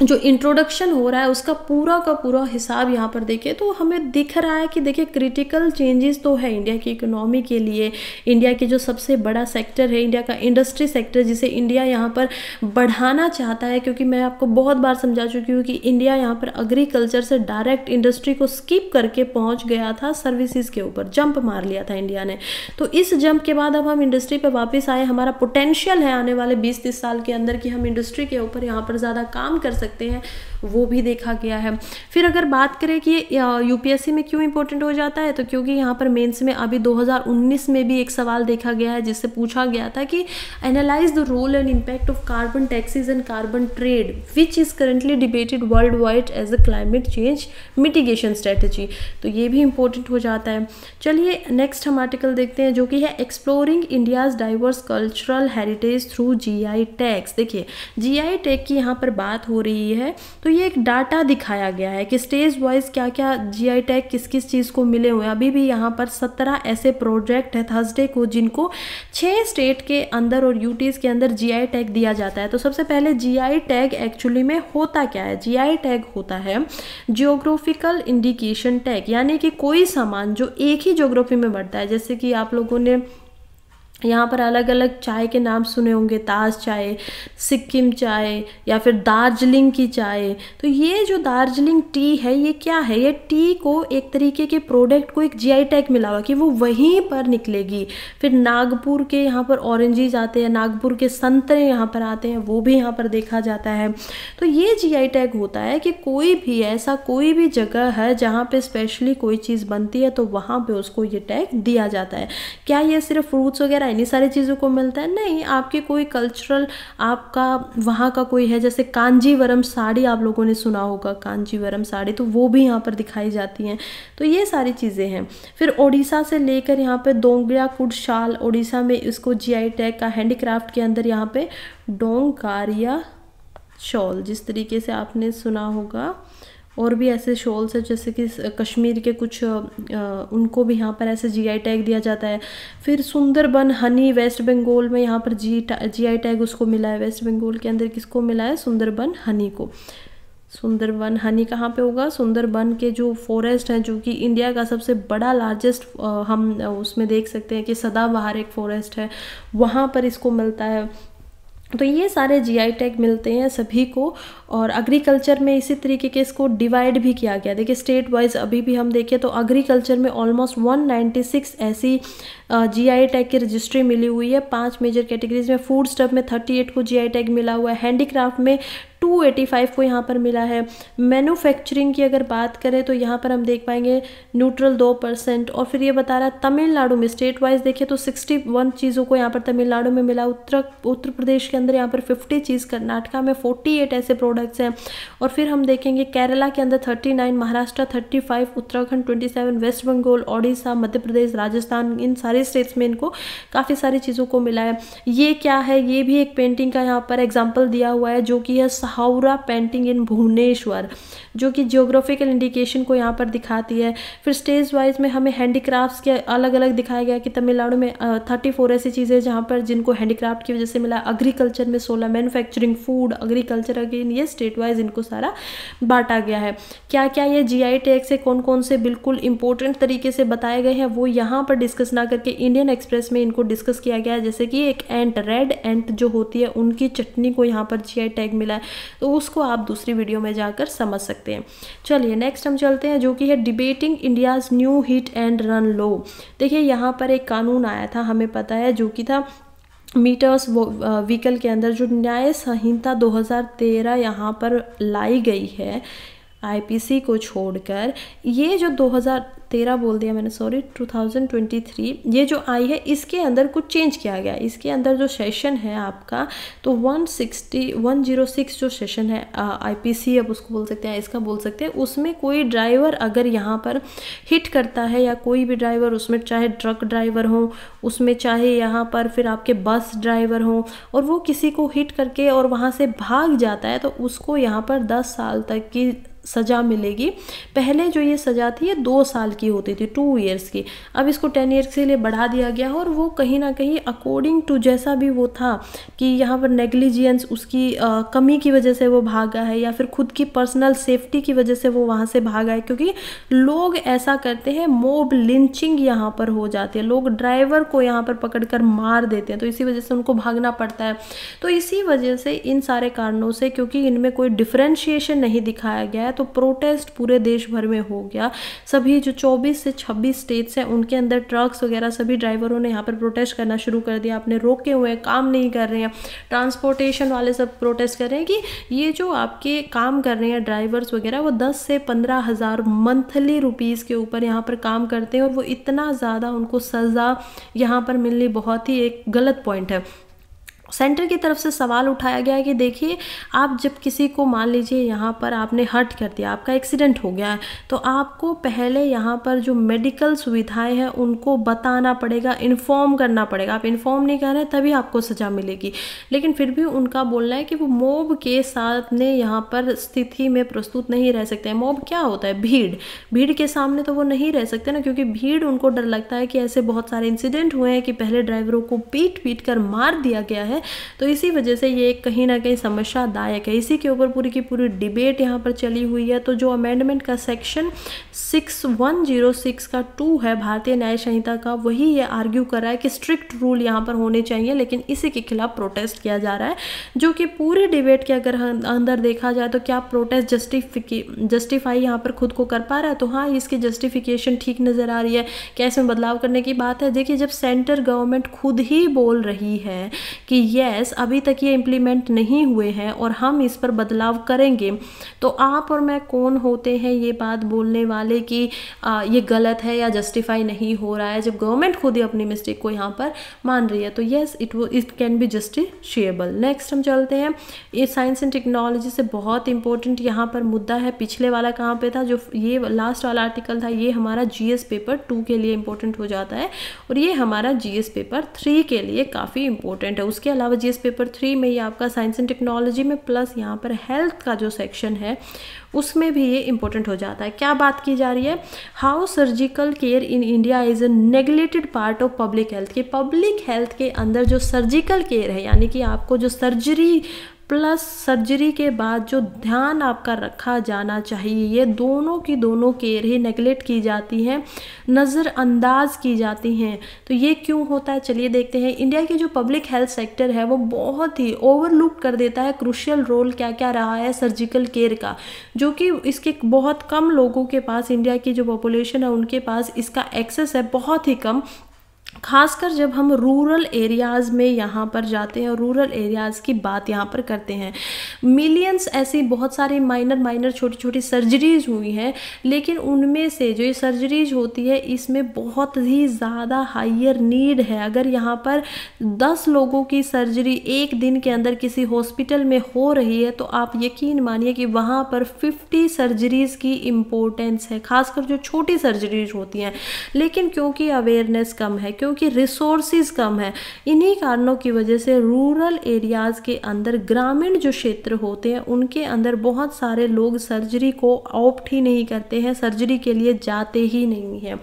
जो इंट्रोडक्शन हो रहा है, उसका पूरा का पूरा हिसाब यहाँ पर देखें तो हमें दिख रहा है कि देखिए क्रिटिकल चेंजेस तो है इंडिया की इकोनॉमी के लिए। इंडिया के जो सबसे बड़ा सेक्टर है, इंडिया का इंडस्ट्री सेक्टर जिसे इंडिया यहाँ पर बढ़ाना चाहता है, क्योंकि मैं आपको बहुत बार समझा चुकी हूँ कि इंडिया यहाँ पर एग्रीकल्चर से डायरेक्ट इंडस्ट्री को स्किप करके पहुँच गया था सर्विसेज़ के ऊपर जंप मार लिया था इंडिया ने। तो इस जंप के बाद अब हम इंडस्ट्री पर वापस आए, हमारा पोटेंशियल है आने वाले बीस तीस साल के अंदर कि हम इंडस्ट्री के ऊपर यहाँ पर ज़्यादा काम कर सकते सकते हैं। वो भी देखा गया है। फिर अगर बात करें कि यूपीएससी में क्यों इंपॉर्टेंट हो जाता है तो क्योंकि यहाँ पर मेंस में अभी 2019 में भी एक सवाल देखा गया है, जिससे पूछा गया था कि analyse the role and impact of carbon taxes and carbon trade which is currently debated world wide as a climate change mitigation strategy तो ये भी इंपॉर्टेंट हो जाता है। चलिए नेक्स्ट हम आर्टिकल देखते हैं, जो कि है exploring India's diverse cultural heritage through G I tags देखिए जी आई टैग की यहाँ पर बात हो रही है तो तो ये एक डाटा दिखाया गया है कि स्टेज वाइज क्या क्या जीआई टैग किस किस चीज़ को मिले हुए हैं। अभी भी यहाँ पर सत्रह ऐसे प्रोजेक्ट है थर्सडे को जिनको छः स्टेट के अंदर और यूटीज़ के अंदर जीआई टैग दिया जाता है। तो सबसे पहले जीआई टैग एक्चुअली में होता क्या है? जीआई टैग होता है जियोग्राफिकल इंडिकेशन टैग यानी कि कोई सामान जो एक ही ज्योग्राफी में बढ़ता है। जैसे कि आप लोगों ने यहाँ पर अलग अलग चाय के नाम सुने होंगे, ताज चाय, सिक्किम चाय या फिर दार्जिलिंग की चाय। तो ये जो दार्जिलिंग टी है, ये क्या है? ये टी को एक तरीके के प्रोडक्ट को एक जीआई टैग मिला हुआ कि वो वहीं पर निकलेगी। फिर नागपुर के यहाँ पर ऑरेंजीज आते हैं, नागपुर के संतरे यहाँ पर आते हैं, वो भी यहाँ पर देखा जाता है। तो ये जीआई टैग होता है कि कोई भी ऐसा कोई भी जगह है जहाँ पर स्पेशली कोई चीज़ बनती है तो वहाँ पर उसको ये टैग दिया जाता है। क्या ये सिर्फ़ फ्रूट्स वगैरह इन्हीं सारी चीज़ों को मिलता है? नहीं, आपके कोई कल्चरल आपका वहाँ का कोई है, जैसे कांजीवरम साड़ी आप लोगों ने सुना होगा, कांजीवरम साड़ी तो वो भी यहाँ पर दिखाई जाती हैं। तो ये सारी चीज़ें हैं। फिर ओडिशा से लेकर यहाँ पे दोंगड़ा कुड शाल, ओडिशा में इसको जी टैग का हैंडीक्राफ्ट के अंदर यहाँ पे डोंगारिया शॉल, जिस तरीके से आपने सुना होगा और भी ऐसे शॉल्स हैं, जैसे कि कश्मीर के कुछ उनको भी यहाँ पर ऐसे जीआई टैग दिया जाता है। फिर सुंदरबन, हनी, वेस्ट बंगाल में यहाँ पर जी जीआई टैग उसको मिला है, वेस्ट बंगाल के अंदर किसको मिला है? सुंदरबन, हनी को। सुंदरबन, हनी कहाँ पे होगा? सुंदरबन के जो फॉरेस्ट हैं, जो कि इंडिया का सबसे बड़ा लार्जेस्ट हम उसमें देख सकते हैं कि सदाबहार एक फॉरेस्ट है। वहाँ पर इसको मिलता है। तो ये सारे जीआई टैग मिलते हैं सभी को और एग्रीकल्चर में इसी तरीके के इसको डिवाइड भी किया गया। देखिए स्टेट वाइज अभी भी हम देखें तो एग्रीकल्चर में ऑलमोस्ट 196 ऐसी जीआई टैग की रजिस्ट्री मिली हुई है। पाँच मेजर कैटेगरीज में फ़ूड स्टफ़ में 38 को जीआई टैग मिला हुआ है। हैंडीक्राफ्ट में 285 को यहाँ पर मिला है। मैन्युफैक्चरिंग की अगर बात करें तो यहाँ पर हम देख पाएँगे न्यूट्रल दो परसेंट और फिर ये बता रहा है तमिलनाडु में स्टेट वाइज देखें तो 61 चीज़ों को यहाँ पर तमिलनाडु में मिला। उत्तर उत्तर प्रदेश के अंदर यहाँ पर 50 चीज़ कर्नाटका में 48 ऐसे प्रोडक्ट्स हैं। और फिर हम देखेंगे केरला के अंदर 39 महाराष्ट्र 35 उत्तराखंड 27 वेस्ट बंगाल, ओडिशा, मध्य प्रदेश, राजस्थान, इन सारे स्टेट्स में इनको काफ़ी सारी चीज़ों को मिला है। ये क्या है? ये भी एक पेंटिंग का यहाँ पर एग्ज़ाम्पल दिया हुआ है, जो कि है हाउरा पेंटिंग इन भुवनेश्वर, जो कि जियोग्राफिकल इंडिकेशन को यहाँ पर दिखाती है। फिर स्टेज वाइज में हमें हैंडीक्राफ्ट्स के अलग अलग दिखाया गया कि तमिलनाडु में थर्टी फोर ऐसी चीज़ें जहाँ पर जिनको हैंडीक्राफ्ट की वजह से मिला। एग्रीकल्चर में सोलह मैन्युफैक्चरिंग फ़ूड एग्रीकल्चर अगेन ये स्टेट वाइज इनको सारा बांटा गया है। क्या क्या ये जी आई टैग से कौन कौन से बिल्कुल इंपॉर्टेंट तरीके से बताए गए हैं, वो यहाँ पर डिस्कस ना करके इंडियन एक्सप्रेस में इनको डिस्कस किया गया है। जैसे कि एक एंट रेड एंट जो होती है, उनकी चटनी को यहाँ पर जी आई टैग मिला है। तो उसको आप दूसरी वीडियो में जाकर समझ सकते हैं। चलिए नेक्स्ट हम चलते हैं जो कि है debating India's new hit and run law देखिए, यहाँ पर एक कानून आया था, हमें पता है, जो कि था मीटर्स व्हीकल के अंदर जो न्याय संहिता 2013 यहाँ पर लाई गई है आईपीसी को छोड़कर। ये जो 2013 बोल दिया मैंने सॉरी 2023 ये जो आई है, इसके अंदर कुछ चेंज किया गया। इसके अंदर जो सेशन है आपका तो 160 106 जो सेशन है आईपीसी अब उसको बोल सकते हैं, इसका बोल सकते हैं। उसमें कोई ड्राइवर अगर यहाँ पर हिट करता है या कोई भी ड्राइवर उसमें चाहे ट्रक ड्राइवर हो, उसमें चाहे यहाँ पर फिर आपके बस ड्राइवर हो, और वो किसी को हिट करके और वहाँ से भाग जाता है तो उसको यहाँ पर दस साल तक की सज़ा मिलेगी। पहले जो ये सज़ा थी ये दो साल की होती थी टू ईयर्स की। अब इसको टेन ईयर्स के लिए बढ़ा दिया गया है और वो कहीं ना कहीं अकॉर्डिंग टू जैसा भी वो था कि यहाँ पर नेग्लिजियंस उसकी आ, कमी की वजह से वो भागा है या फिर खुद की पर्सनल सेफ्टी की वजह से वो वहाँ से भागा है क्योंकि लोग ऐसा करते हैं मोब लिंचिंग यहाँ पर हो जाती है। लोग ड्राइवर को यहाँ पर पकड़ कर मार देते हैं तो इसी वजह से उनको भागना पड़ता है। तो इसी वजह से इन सारे कारणों से क्योंकि इनमें कोई डिफ्रेंशिएशन नहीं दिखाया गया है तो प्रोटेस्ट पूरे देश भर में हो गया। सभी जो 24 से 26 स्टेट्स हैं, उनके अंदर ट्रक्स वगैरह सभी ड्राइवरों ने यहाँ पर प्रोटेस्ट करना शुरू कर दिया। अपने रोके हुए काम नहीं कर रहे हैं। ट्रांसपोर्टेशन वाले सब प्रोटेस्ट कर रहे हैं कि ये जो आपके काम कर रहे हैं ड्राइवर्स वगैरह, वो दस से पंद्रह हज़ार मंथली रुपीज़ के ऊपर यहाँ पर काम करते हैं और वो इतना ज़्यादा उनको सज़ा यहाँ पर मिलनी बहुत ही एक गलत पॉइंट है। सेंटर की तरफ़ से सवाल उठाया गया है कि देखिए, आप जब किसी को मान लीजिए यहाँ पर आपने हर्ट कर दिया, आपका एक्सीडेंट हो गया है तो आपको पहले यहाँ पर जो मेडिकल सुविधाएँ हैं उनको बताना पड़ेगा, इन्फॉर्म करना पड़ेगा। आप इन्फॉर्म नहीं कर रहे तभी आपको सज़ा मिलेगी। लेकिन फिर भी उनका बोलना है कि वो मोब के साथ ने यहाँ पर स्थिति में प्रस्तुत नहीं रह सकते हैं। मोब क्या होता है? भीड़। भीड़ के सामने तो वो नहीं रह सकते ना, क्योंकि भीड़ उनको डर लगता है कि ऐसे बहुत सारे इंसिडेंट हुए हैं कि पहले ड्राइवरों को पीट पीट कर मार दिया गया है तो इसी वजह से ये कहीं ना कहीं समस्यादायक है। इसी के ऊपर पूरी की पूरी डिबेट यहाँ पर चली हुई है। तो जो अमेंडमेंट का section six one zero six का टू है, भारतीय न्याय संहिता का, वही ये आर्ग्यू कर रहा है कि स्ट्रिक्ट रूल यहाँ पर होने चाहिए, लेकिन इसी के खिलाफ प्रोटेस्ट किया जा रहा है। जो कि पूरे डिबेट के अगर अंदर देखा जाए तो क्या प्रोटेस्ट जस्टिफिके जस्टिफाई यहाँ पर खुद को कर पा रहा है? तो हाँ इसकी जस्टिफिकेशन ठीक नज़र आ रही है। क्या इसमें बदलाव करने की बात है? देखिए, जब सेंटर गवर्नमेंट खुद ही बोल रही है कि येस अभी तक ये इम्प्लीमेंट नहीं हुए हैं और हम इस पर बदलाव करेंगे। तो आप और मैं कौन होते हैं ये बात बोलने वाले कि आ, ये गलत है या जस्टिफाई नहीं हो रहा है? जब गवर्नमेंट खुद ही अपनी मिस्टेक को यहाँ पर मान रही है तो येस इट वो it can be justiciable next हम चलते हैं। ये साइंस एंड टेक्नोलॉजी से बहुत इंपॉर्टेंट यहाँ पर मुद्दा है। पिछले वाला कहाँ पे था? जो ये लास्ट वाला आर्टिकल था ये हमारा जीएस पेपर टू के लिए इंपॉर्टेंट हो जाता है और ये हमारा जीएस पेपर थ्री के लिए काफ़ी इंपॉर्टेंट है। उसके अलावा जीएस पेपर थ्री में ये आपका साइंस एंड टेक्नोलॉजी में प्लस यहाँ पर हेल्थ का जो सेक्शन है, उसमें भी ये इंपॉर्टेंट हो जाता है। क्या बात की जा रही है? How surgical care in India is a neglected part of public health के पब्लिक हेल्थ के अंदर जो सर्जिकल केयर है, यानी कि आपको जो सर्जरी प्लस सर्जरी के बाद जो ध्यान आपका रखा जाना चाहिए, ये दोनों की दोनों केयर ही नेगलेक्ट की जाती हैं, नज़रअंदाज की जाती हैं। तो ये क्यों होता है? चलिए देखते हैं। इंडिया की जो पब्लिक हेल्थ सेक्टर है, वो बहुत ही ओवरलुक कर देता है क्रुशियल रोल क्या क्या रहा है सर्जिकल केयर का, जो कि इसके बहुत कम लोगों के पास, इंडिया की जो पॉपुलेशन है, उनके पास इसका एक्सेस है, बहुत ही कम। खासकर जब हम रूरल एरियाज़ में यहाँ पर जाते हैं और रूरल एरियाज़ की बात यहाँ पर करते हैं। मिलियंस ऐसी बहुत सारी माइनर माइनर छोटी छोटी सर्जरीज हुई हैं, लेकिन उनमें से जो ये सर्जरीज होती है, इसमें बहुत ही ज़्यादा हाइयर नीड है। अगर यहाँ पर दस लोगों की सर्जरी एक दिन के अंदर किसी हॉस्पिटल में हो रही है तो आप यकीन मानिए कि वहाँ पर फिफ्टी सर्जरीज़ की इम्पोर्टेंस है, खासकर जो छोटी सर्जरीज होती हैं। लेकिन क्योंकि अवेयरनेस कम है क्योंकि रिसोर्सेज कम है। इन्हीं कारणों की वजह से रूरल एरियाज़ के अंदर ग्रामीण जो क्षेत्र होते हैं, उनके अंदर बहुत सारे लोग सर्जरी को ऑप्ट ही नहीं करते हैं सर्जरी के लिए जाते ही नहीं हैं।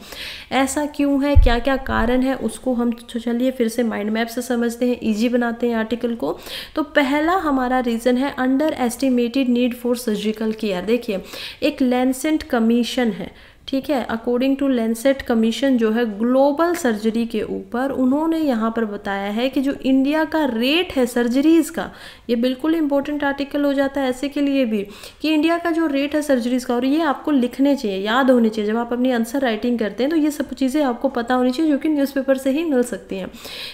ऐसा क्यों है? क्या क्या कारण है? उसको हम चलिए फिर से माइंड मैप से समझते हैं ईजी बनाते हैं आर्टिकल को। तो पहला हमारा रीज़न है under estimated need for surgical care देखिए, एक लेंसेंट कमीशन है। ठीक है अकॉर्डिंग टू लेंसेट कमीशन जो है ग्लोबल सर्जरी के ऊपर उन्होंने यहाँ पर बताया है कि जो इंडिया का रेट है सर्जरीज़ का, ये बिल्कुल इंपॉर्टेंट आर्टिकल हो जाता है ऐसे के लिए भी कि इंडिया का जो रेट है सर्जरीज़ का और ये आपको लिखने चाहिए, याद होने चाहिए। जब आप अपनी आंसर राइटिंग करते हैं तो ये सब चीज़ें आपको पता होनी चाहिए जो कि न्यूज़पेपर से ही मिल सकती हैं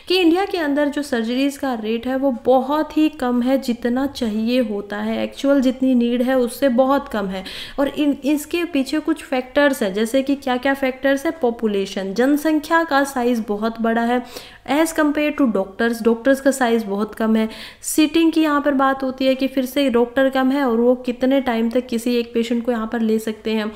कि इंडिया के अंदर जो सर्जरीज़ का रेट है वो बहुत ही कम है जितना चाहिए होता है। एक्चुअल जितनी नीड है उससे बहुत कम है और इन, इसके पीछे कुछ फैक्टर्स है, जैसे कि क्या क्या फैक्टर्स है? पॉपुलेशन जनसंख्या का साइज़ बहुत बड़ा है। As compare to doctors doctors का साइज़ बहुत कम है। सीटिंग की यहाँ पर बात होती है कि फिर से डॉक्टर कम है और वो कितने टाइम तक किसी एक पेशेंट को यहाँ पर ले सकते हैं।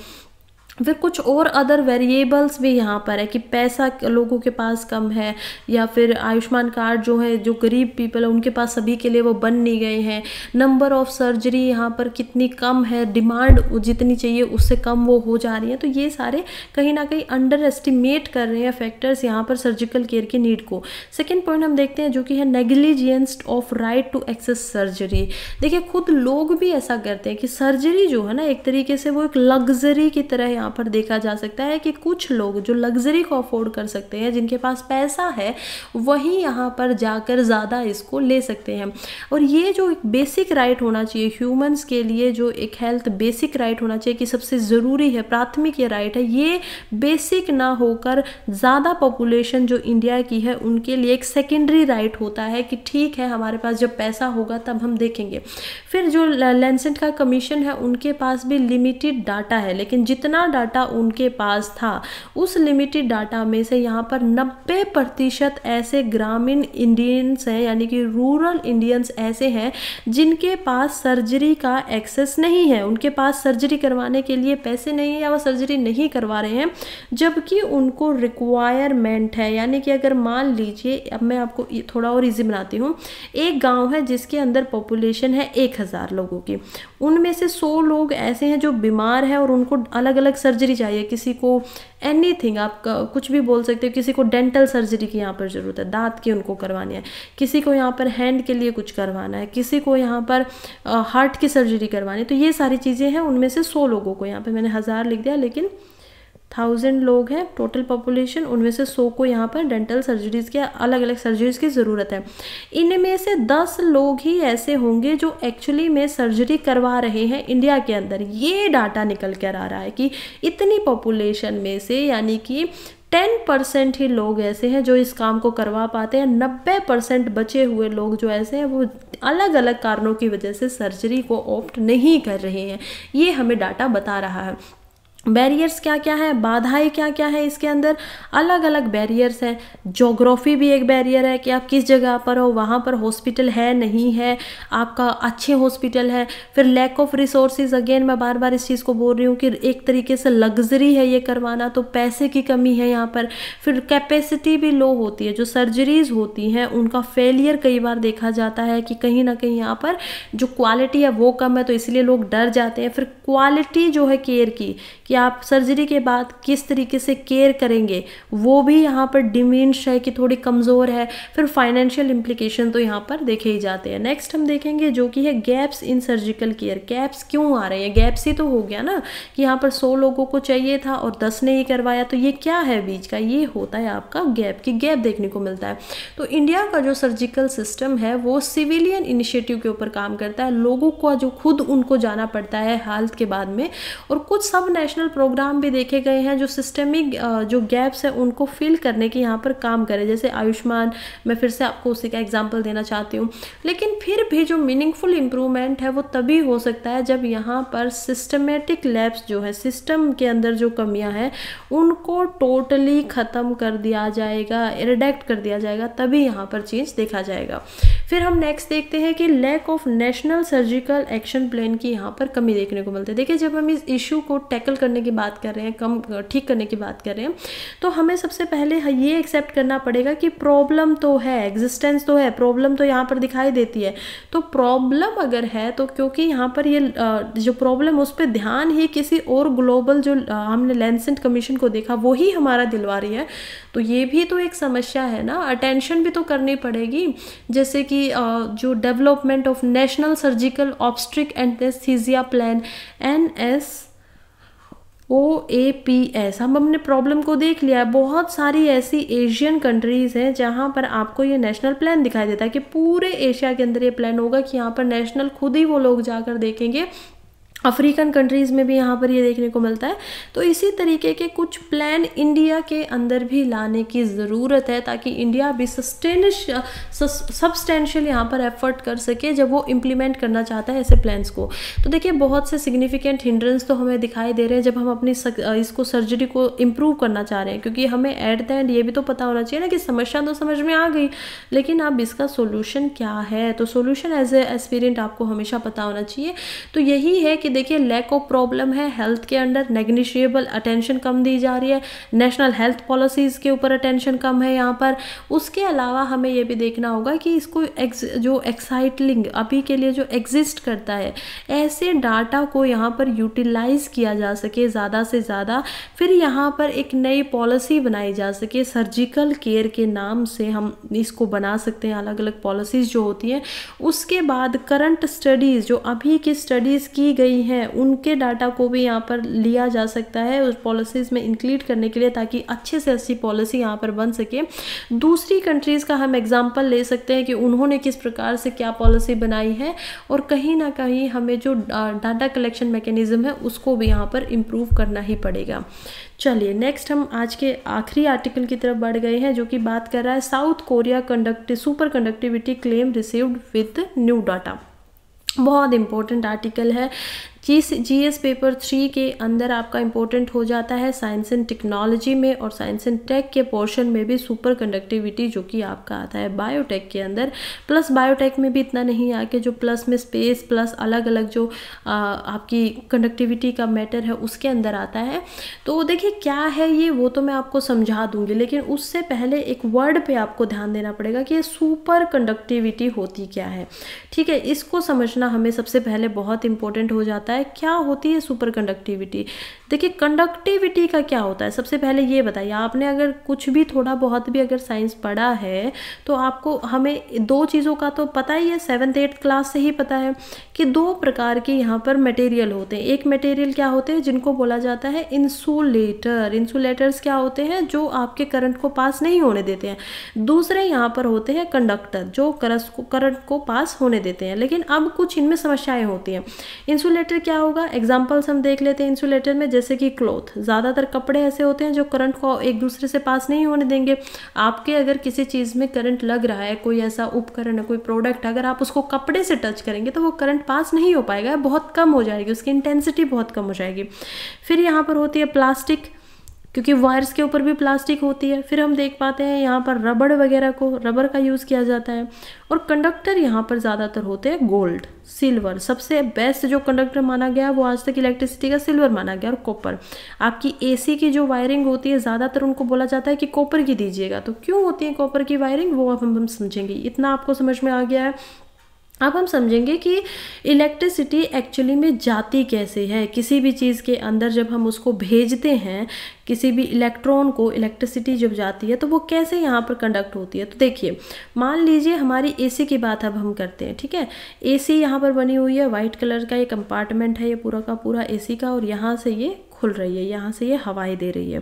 फिर कुछ और अदर वेरिएबल्स भी यहाँ पर है कि पैसा लोगों के पास कम है या फिर आयुष्मान कार्ड जो है, जो गरीब पीपल है, उनके पास सभी के लिए वो बन नहीं गए हैं। नंबर ऑफ़ सर्जरी यहाँ पर कितनी कम है डिमांड जितनी चाहिए उससे कम वो हो जा रही है। तो ये सारे कहीं ना कहीं अंडर एस्टिमेट कर रहे हैं फैक्टर्स यहाँ पर सर्जिकल केयर की नीड को। सेकेंड पॉइंट हम देखते हैं जो कि है negligence of right to access surgery देखिए, खुद लोग भी ऐसा करते हैं कि सर्जरी जो है ना, एक तरीके से वो एक लग्जरी की तरह यहाँ पर देखा जा सकता है कि कुछ लोग जो लग्जरी को अफोर्ड कर सकते हैं, जिनके पास पैसा है, वही यहाँ पर जाकर ज़्यादा इसको ले सकते हैं। और ये जो एक बेसिक राइट होना चाहिए ह्यूमंस के लिए जो एक हेल्थ बेसिक राइट होना चाहिए कि सबसे ज़रूरी है, प्राथमिक ये राइट है, ये बेसिक ना होकर ज़्यादा पॉपुलेशन जो इंडिया की है, उनके लिए एक सेकेंडरी राइट होता है कि ठीक है, हमारे पास जब पैसा होगा तब हम देखेंगे। फिर जो लेंसेंट का कमीशन है, उनके पास भी लिमिटेड डाटा है, लेकिन जितना डाटा उनके पास था। उस लिमिटेड डाटा में से यहाँ पर 90 प्रतिशत ऐसे ग्रामीण इंडियंस हैं, यानी कि रूरल इंडियंस ऐसे हैं, जिनके पास सर्जरी का एक्सेस नहीं है। उनके पास सर्जरी करवाने के लिए पैसे नहीं है या वो सर्जरी नहीं करवा रहे हैं, जबकि उनको रिक्वायरमेंट है। यानी कि अगर मान लीजिए, अब मैं आपको थोड़ा और इजी बनाती हूँ। एक गाँव है जिसके अंदर पॉपुलेशन है एक हज़ार लोगों की। उनमें से सौ लोग ऐसे हैं जो बीमार हैं और उनको अलग अलग सर्जरी चाहिए, किसी को एनी थिंग आप कुछ भी बोल सकते हो, किसी को डेंटल सर्जरी की यहाँ पर ज़रूरत है, दांत की उनको करवानी है, किसी को यहाँ पर हैंड के लिए कुछ करवाना है, किसी को यहाँ पर हार्ट की सर्जरी करवानी है तो ये सारी चीज़ें हैं, उनमें से सौ लोगों को यहाँ पर मैंने हज़ार लिख दिया, लेकिन थाउज़ेंड लोग हैं टोटल पॉपुलेशन उनमें से सौ को यहाँ पर डेंटल सर्जरीज़ के अलग अलग सर्जरीज़ की ज़रूरत है। इनमें से दस लोग ही ऐसे होंगे जो एक्चुअली में सर्जरी करवा रहे हैं इंडिया के अंदर। ये डाटा निकल कर आ रहा है कि इतनी पॉपुलेशन में से यानी कि टेन परसेंट ही लोग ऐसे हैं जो इस काम को करवा पाते हैं। नब्बे परसेंट बचे हुए लोग जो ऐसे हैं, वो अलग अलग कारणों की वजह से सर्जरी को ऑप्ट नहीं कर रहे हैं। ये हमें डाटा बता रहा है। बैरियर्स क्या क्या है, बाधाएँ क्या क्या है इसके अंदर? अलग अलग बैरियर्स हैं। जोग्राफी भी एक बैरियर है कि आप किस जगह पर हो, वहाँ पर हॉस्पिटल है, नहीं है, आपका अच्छे हॉस्पिटल है। फिर लैक ऑफ़ रिसोर्सेज अगेन मैं बार बार इस चीज़ को बोल रही हूँ कि एक तरीके से लग्जरी है ये करवाना तो पैसे की कमी है यहाँ पर। फिर कैपेसिटी भी लो होती है, जो सर्जरीज होती हैं, उनका फेलियर कई बार देखा जाता है कि कहीं ना कहीं यहाँ पर जो क्वालिटी है वो कम है तो इसलिए लोग डर जाते हैं। फिर क्वालिटी जो है केयर की कि आप सर्जरी के बाद किस तरीके से केयर करेंगे, वो भी यहाँ पर डिमेंश है कि थोड़ी कमज़ोर है, फिर फाइनेंशियल इम्प्लीकेशन तो यहाँ पर देखे ही जाते हैं। नेक्स्ट हम देखेंगे जो कि है gaps in surgical care gaps क्यों आ रहे हैं? गैप्स ही तो हो गया ना, कि यहाँ पर सौ लोगों को चाहिए था और दस ने ही करवाया तो ये क्या है बीच का? ये होता है आपका गैप कि गैप देखने को मिलता है। तो इंडिया का जो सर्जिकल सिस्टम है, वो सिविलियन इनिशिएटिव के ऊपर काम करता है। लोगों को जो खुद उनको जाना पड़ता है हेल्थ के बाद में और कुछ सब नेशनल एजुकेशनल प्रोग्राम भी देखे गए हैं जो सिस्टमिक जो गैप्स है उनको फिल करने के यहाँ पर काम करें जैसे आयुष्मान, मैं फिर से आपको उसी का एग्ज़ाम्पल देना चाहती हूँ। लेकिन फिर भी जो मीनिंगफुल इम्प्रूवमेंट है वो तभी हो सकता है जब यहाँ पर सिस्टमेटिक लैब्स जो है सिस्टम के अंदर जो कमियाँ हैं, उनको टोटली ख़त्म कर दिया जाएगा इरेडेक्ट कर दिया जाएगा, तभी यहाँ पर चेंज देखा जाएगा। फिर हम नेक्स्ट देखते हैं कि lack of national surgical action plan की यहाँ पर कमी देखने को मिलती है। देखिए, जब हम इस इशू को टैकल करने की बात कर रहे हैं, कम, ठीक करने की बात कर रहे हैं। तो हमें सबसे पहले ये एक्सेप्ट करना पड़ेगा कि प्रॉब्लम तो है एग्जिस्टेंस तो है प्रॉब्लम तो यहाँ पर दिखाई देती है। तो प्रॉब्लम अगर है तो क्योंकि यहाँ पर ये जो प्रॉब्लम उस पर ध्यान ही किसी और ग्लोबल जो हमने लेंसेंट कमीशन को देखा वही हमारा दिलवा रही है। तो ये भी तो एक समस्या है ना अटेंशन भी तो करनी पड़ेगी। जैसे कि जो development of national surgical obstetric anaesthesia plan N S O A P S हम अपने प्रॉब्लम को देख लिया है। बहुत सारी ऐसी एशियन कंट्रीज़ हैं जहाँ पर आपको ये नेशनल प्लान दिखाई देता है कि पूरे एशिया के अंदर ये प्लान होगा कि यहाँ पर नेशनल खुद ही वो लोग जाकर देखेंगे। अफ्रीकन कंट्रीज़ में भी यहाँ पर ये देखने को मिलता है। तो इसी तरीके के कुछ प्लान इंडिया के अंदर भी लाने की ज़रूरत है ताकि इंडिया भी सस्टेनिश सब्सटेंशियल यहाँ पर एफर्ट कर सके जब वो इम्प्लीमेंट करना चाहता है ऐसे प्लान्स को। तो देखिए, बहुत से सिग्निफिकेंट हिंड्रेंस तो हमें दिखाई दे रहे हैं जब हम अपनी इसको सर्जरी को इम्प्रूव करना चाह रहे हैं। क्योंकि हमें एट द एंड ये भी तो पता होना चाहिए ना कि समस्या तो समझ में आ गई, लेकिन अब इसका सोल्यूशन क्या है? तो सोल्यूशन एज ए एक्सपीरियंट आपको हमेशा पता होना चाहिए। तो यही है कि देखिए लैक ऑफ़ प्रॉब्लम है हेल्थ के अंडर नेग्निशिएबल अटेंशन कम दी जा रही है नेशनल हेल्थ पॉलिसीज़ के ऊपर अटेंशन कम है यहाँ पर। उसके अलावा हमें ये भी देखना होगा कि इसको एक्स जो एक्साइटलिंग अभी के लिए जो एग्जिस्ट करता है, ऐसे डाटा को यहाँ पर यूटिलाइज किया जा सके ज़्यादा से ज़्यादा। फिर यहाँ पर एक नई पॉलिसी बनाई जा सके। सर्जिकल केयर के नाम से हम इसको बना सकते हैं। अलग अलग पॉलिसीज़ जो होती हैं, उसके बाद करंट स्टडीज़ जो अभी की स्टडीज़ की गई हैं, उनके डाटा को भी यहाँ पर लिया जा सकता है उस पॉलिसीज़ में इंक्लूड करने के लिए ताकि अच्छे से अच्छी पॉलिसी यहाँ पर बन सके। दूसरी कंट्रीज़ का हम एग्ज़ाम्पल ले सकते हैं कि उन्होंने किस प्रकार से क्या पॉलिसी बनाई है और कहीं ना कहीं हमें जो डाटा कलेक्शन मैकेनिज़्म है, उसको भी यहाँ पर इम्प्रूव करना ही पड़ेगा। चलिए नेक्स्ट हम आज के आखिरी आर्टिकल की तरफ़ बढ़ गए हैं, जो कि बात कर रहा है South Korea conduct super conductivity claim received with new data बहुत इंपॉर्टेंट आर्टिकल है। जी जी एस पेपर थ्री के अंदर आपका इंपॉर्टेंट हो जाता है साइंस एंड टेक्नोलॉजी में और साइंस एंड टेक के पोर्शन में भी सुपर कंडक्टिविटी जो कि आपका आता है बायोटेक के अंदर। प्लस बायोटेक में भी इतना नहीं आके जो प्लस में स्पेस प्लस अलग अलग जो आ, आपकी कंडक्टिविटी का मैटर है उसके अंदर आता है। तो देखिए क्या है ये वो तो मैं आपको समझा दूँगी लेकिन उससे पहले एक वर्ड पे आपको ध्यान देना पड़ेगा कि ये सुपर कंडक्टिविटी होती क्या है। ठीक है इसको समझना हमें सबसे पहले बहुत इंपॉर्टेंट हो जाता है। क्या होती है सुपर कंडक्टिविटी देखिए कंडक्टिविटी का क्या होता है? सबसे पहले ये बताइए, आपने अगर कुछ भी, थोड़ा बहुत भी अगर साइंस पढ़ा है तो आपको हमें दो चीज़ों का तो पता ही है सेवन्थ एट्थ क्लास से ही पता है कि दो प्रकार के यहाँ पर मटेरियल होते हैं। एक मटेरियल क्या होते हैं, जिनको बोला जाता है इंसुलेटर इंसुलेटर्स क्या होते हैं, जो आपके करंट को पास नहीं होने देते हैं। दूसरे यहाँ पर होते हैं कंडक्टर जो करंट को पास होने देते हैं। लेकिन अब कुछ इनमें समस्याएँ होती हैं। इंसुलेटर क्या होगा? एग्जाम्पल्स हम देख लेते हैं इंसुलेटर में, जैसे कि क्लोथ ज़्यादातर कपड़े ऐसे होते हैं जो करंट को एक दूसरे से पास नहीं होने देंगे। आपके अगर किसी चीज़ में करंट लग रहा है, कोई ऐसा उपकरण है, कोई प्रोडक्ट अगर आप उसको कपड़े से टच करेंगे तो वो करंट पास नहीं हो पाएगा, बहुत कम हो जाएगी, उसकी इंटेंसिटी बहुत कम हो जाएगी। फिर यहाँ पर होती है प्लास्टिक क्योंकि वायर्स के ऊपर भी प्लास्टिक होती है, फिर हम देख पाते हैं यहाँ पर रबड़ वगैरह को रबर का यूज़ किया जाता है। और कंडक्टर यहाँ पर ज़्यादातर होते हैं गोल्ड, सिल्वर। सबसे बेस्ट जो कंडक्टर माना गया, वो आज तक इलेक्ट्रिसिटी का सिल्वर माना गया और कॉपर आपकी एसी की जो वायरिंग होती है, ज़्यादातर उनको बोला जाता है कि कॉपर की दीजिएगा। तो क्यों होती है कॉपर की वायरिंग वो अब हम समझेंगे। इतना आपको समझ में आ गया है। अब हम समझेंगे कि इलेक्ट्रिसिटी एक्चुअली में जाती कैसे है? किसी भी चीज़ के अंदर जब हम उसको भेजते हैं, किसी भी इलेक्ट्रॉन को इलेक्ट्रिसिटी जब जाती है तो वो कैसे यहाँ पर कंडक्ट होती है? तो देखिए, मान लीजिए हमारी एसी की बात अब हम करते हैं, ठीक है? एसी यहाँ पर बनी हुई है वाइट कलर का ये कंपार्टमेंट है, ये पूरा का पूरा एसी का, और यहाँ से ये खुल रही है, यहाँ से ये हवाएँ दे रही है।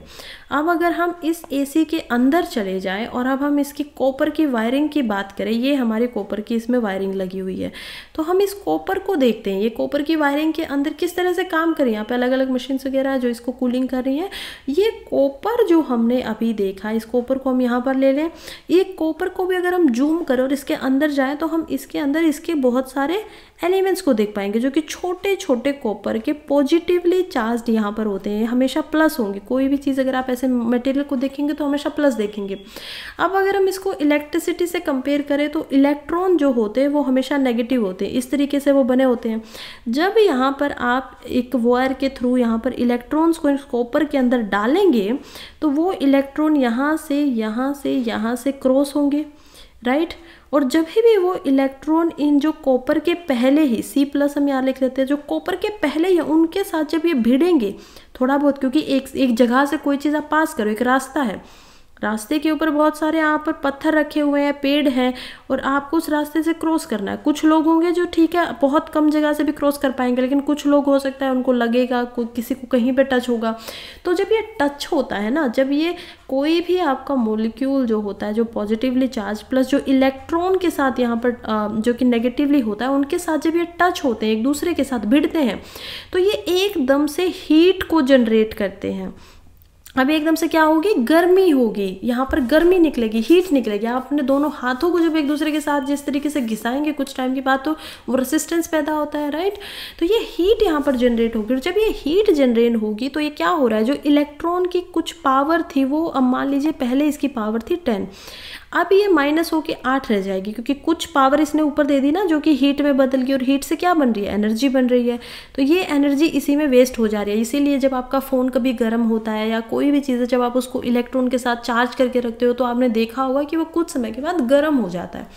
अब अगर हम इस एसी के अंदर चले जाएँ और अब हम इसकी कॉपर की वायरिंग की बात करें, ये हमारे कॉपर की इसमें वायरिंग लगी हुई है। तो हम इस कॉपर को देखते हैं, ये कॉपर की वायरिंग के अंदर किस तरह से काम करें, यहाँ पे अलग अलग मशीन वगैरह जो इसको कूलिंग कर रही है। ये कॉपर जो हमने अभी देखा, इस कॉपर को हम यहाँ पर ले लें। ये कॉपर को भी अगर हम जूम करें और इसके अंदर जाएँ तो हम इसके अंदर इसके बहुत सारे एलिमेंट्स को देख पाएँगे जो कि छोटे छोटे कॉपर के पॉजिटिवली चार्ज यहाँ पर होते हैं, हमेशा प्लस होंगे। कोई भी चीज़ अगर आप ऐसे मटेरियल को देखेंगे तो हमेशा प्लस देखेंगे। अब अगर हम इसको इलेक्ट्रिसिटी से कंपेयर करें तो इलेक्ट्रॉन जो होते हैं वो हमेशा नेगेटिव होते हैं। इस तरीके से वो बने होते हैं। जब यहाँ पर आप एक वायर के थ्रू यहाँ पर इलेक्ट्रॉन्स को इस कॉपर के अंदर डालेंगे तो वो इलेक्ट्रॉन यहाँ से यहाँ से यहाँ से क्रॉस होंगे राइट और जब भी वो इलेक्ट्रॉन इन जो कॉपर के पहले ही सी प्लस हम यहाँ लिख लेते हैं, जो कॉपर के पहले ही उनके साथ जब ये भिड़ेंगे, थोड़ा बहुत, क्योंकि एक एक जगह से कोई चीज़ आप पास करो, एक रास्ता है रास्ते के ऊपर बहुत सारे यहाँ पर पत्थर रखे हुए हैं, पेड़ हैं और आपको उस रास्ते से क्रॉस करना है। कुछ लोग होंगे जो ठीक है, बहुत कम जगह से भी क्रॉस कर पाएँगे, लेकिन कुछ लोग हो सकता है उनको लगेगा को किसी को कहीं पे टच होगा। तो जब ये टच होता है ना, जब ये कोई भी आपका मोलिक्यूल जो होता है, जो पॉजिटिवली चार्ज प्लस जो इलेक्ट्रॉन के साथ यहाँ पर जो कि नेगेटिवली होता है, उनके साथ जब ये टच होते हैं, एक दूसरे के साथ भिड़ते हैं तो ये एकदम से हीट को जनरेट करते हैं। अब एकदम से क्या होगी? गर्मी होगी। यहाँ पर गर्मी निकलेगी हीट निकलेगी। आप अपने दोनों हाथों को जब एक दूसरे के साथ जिस तरीके से घिसाएँगे कुछ टाइम के बाद तो वो रेसिस्टेंस पैदा होता है राइट तो ये हीट यहाँ पर जनरेट होगी। और जब ये हीट जनरेट होगी तो ये क्या हो रहा है? जो इलेक्ट्रॉन की कुछ पावर थी, वो अब मान लीजिए पहले इसकी पावर थी टेन अब ये माइनस होके आठ रह जाएगी, क्योंकि कुछ पावर इसने ऊपर दे दी ना, जो कि हीट में बदल गई, और हीट से क्या बन रही है? एनर्जी बन रही है। तो ये एनर्जी इसी में वेस्ट हो जा रही है। इसीलिए जब आपका फ़ोन कभी गर्म होता है, या कोई भी चीज़ है, जब आप उसको इलेक्ट्रॉन के साथ चार्ज करके रखते हो तो आपने देखा होगा कि वो कुछ समय के बाद गर्म हो जाता है।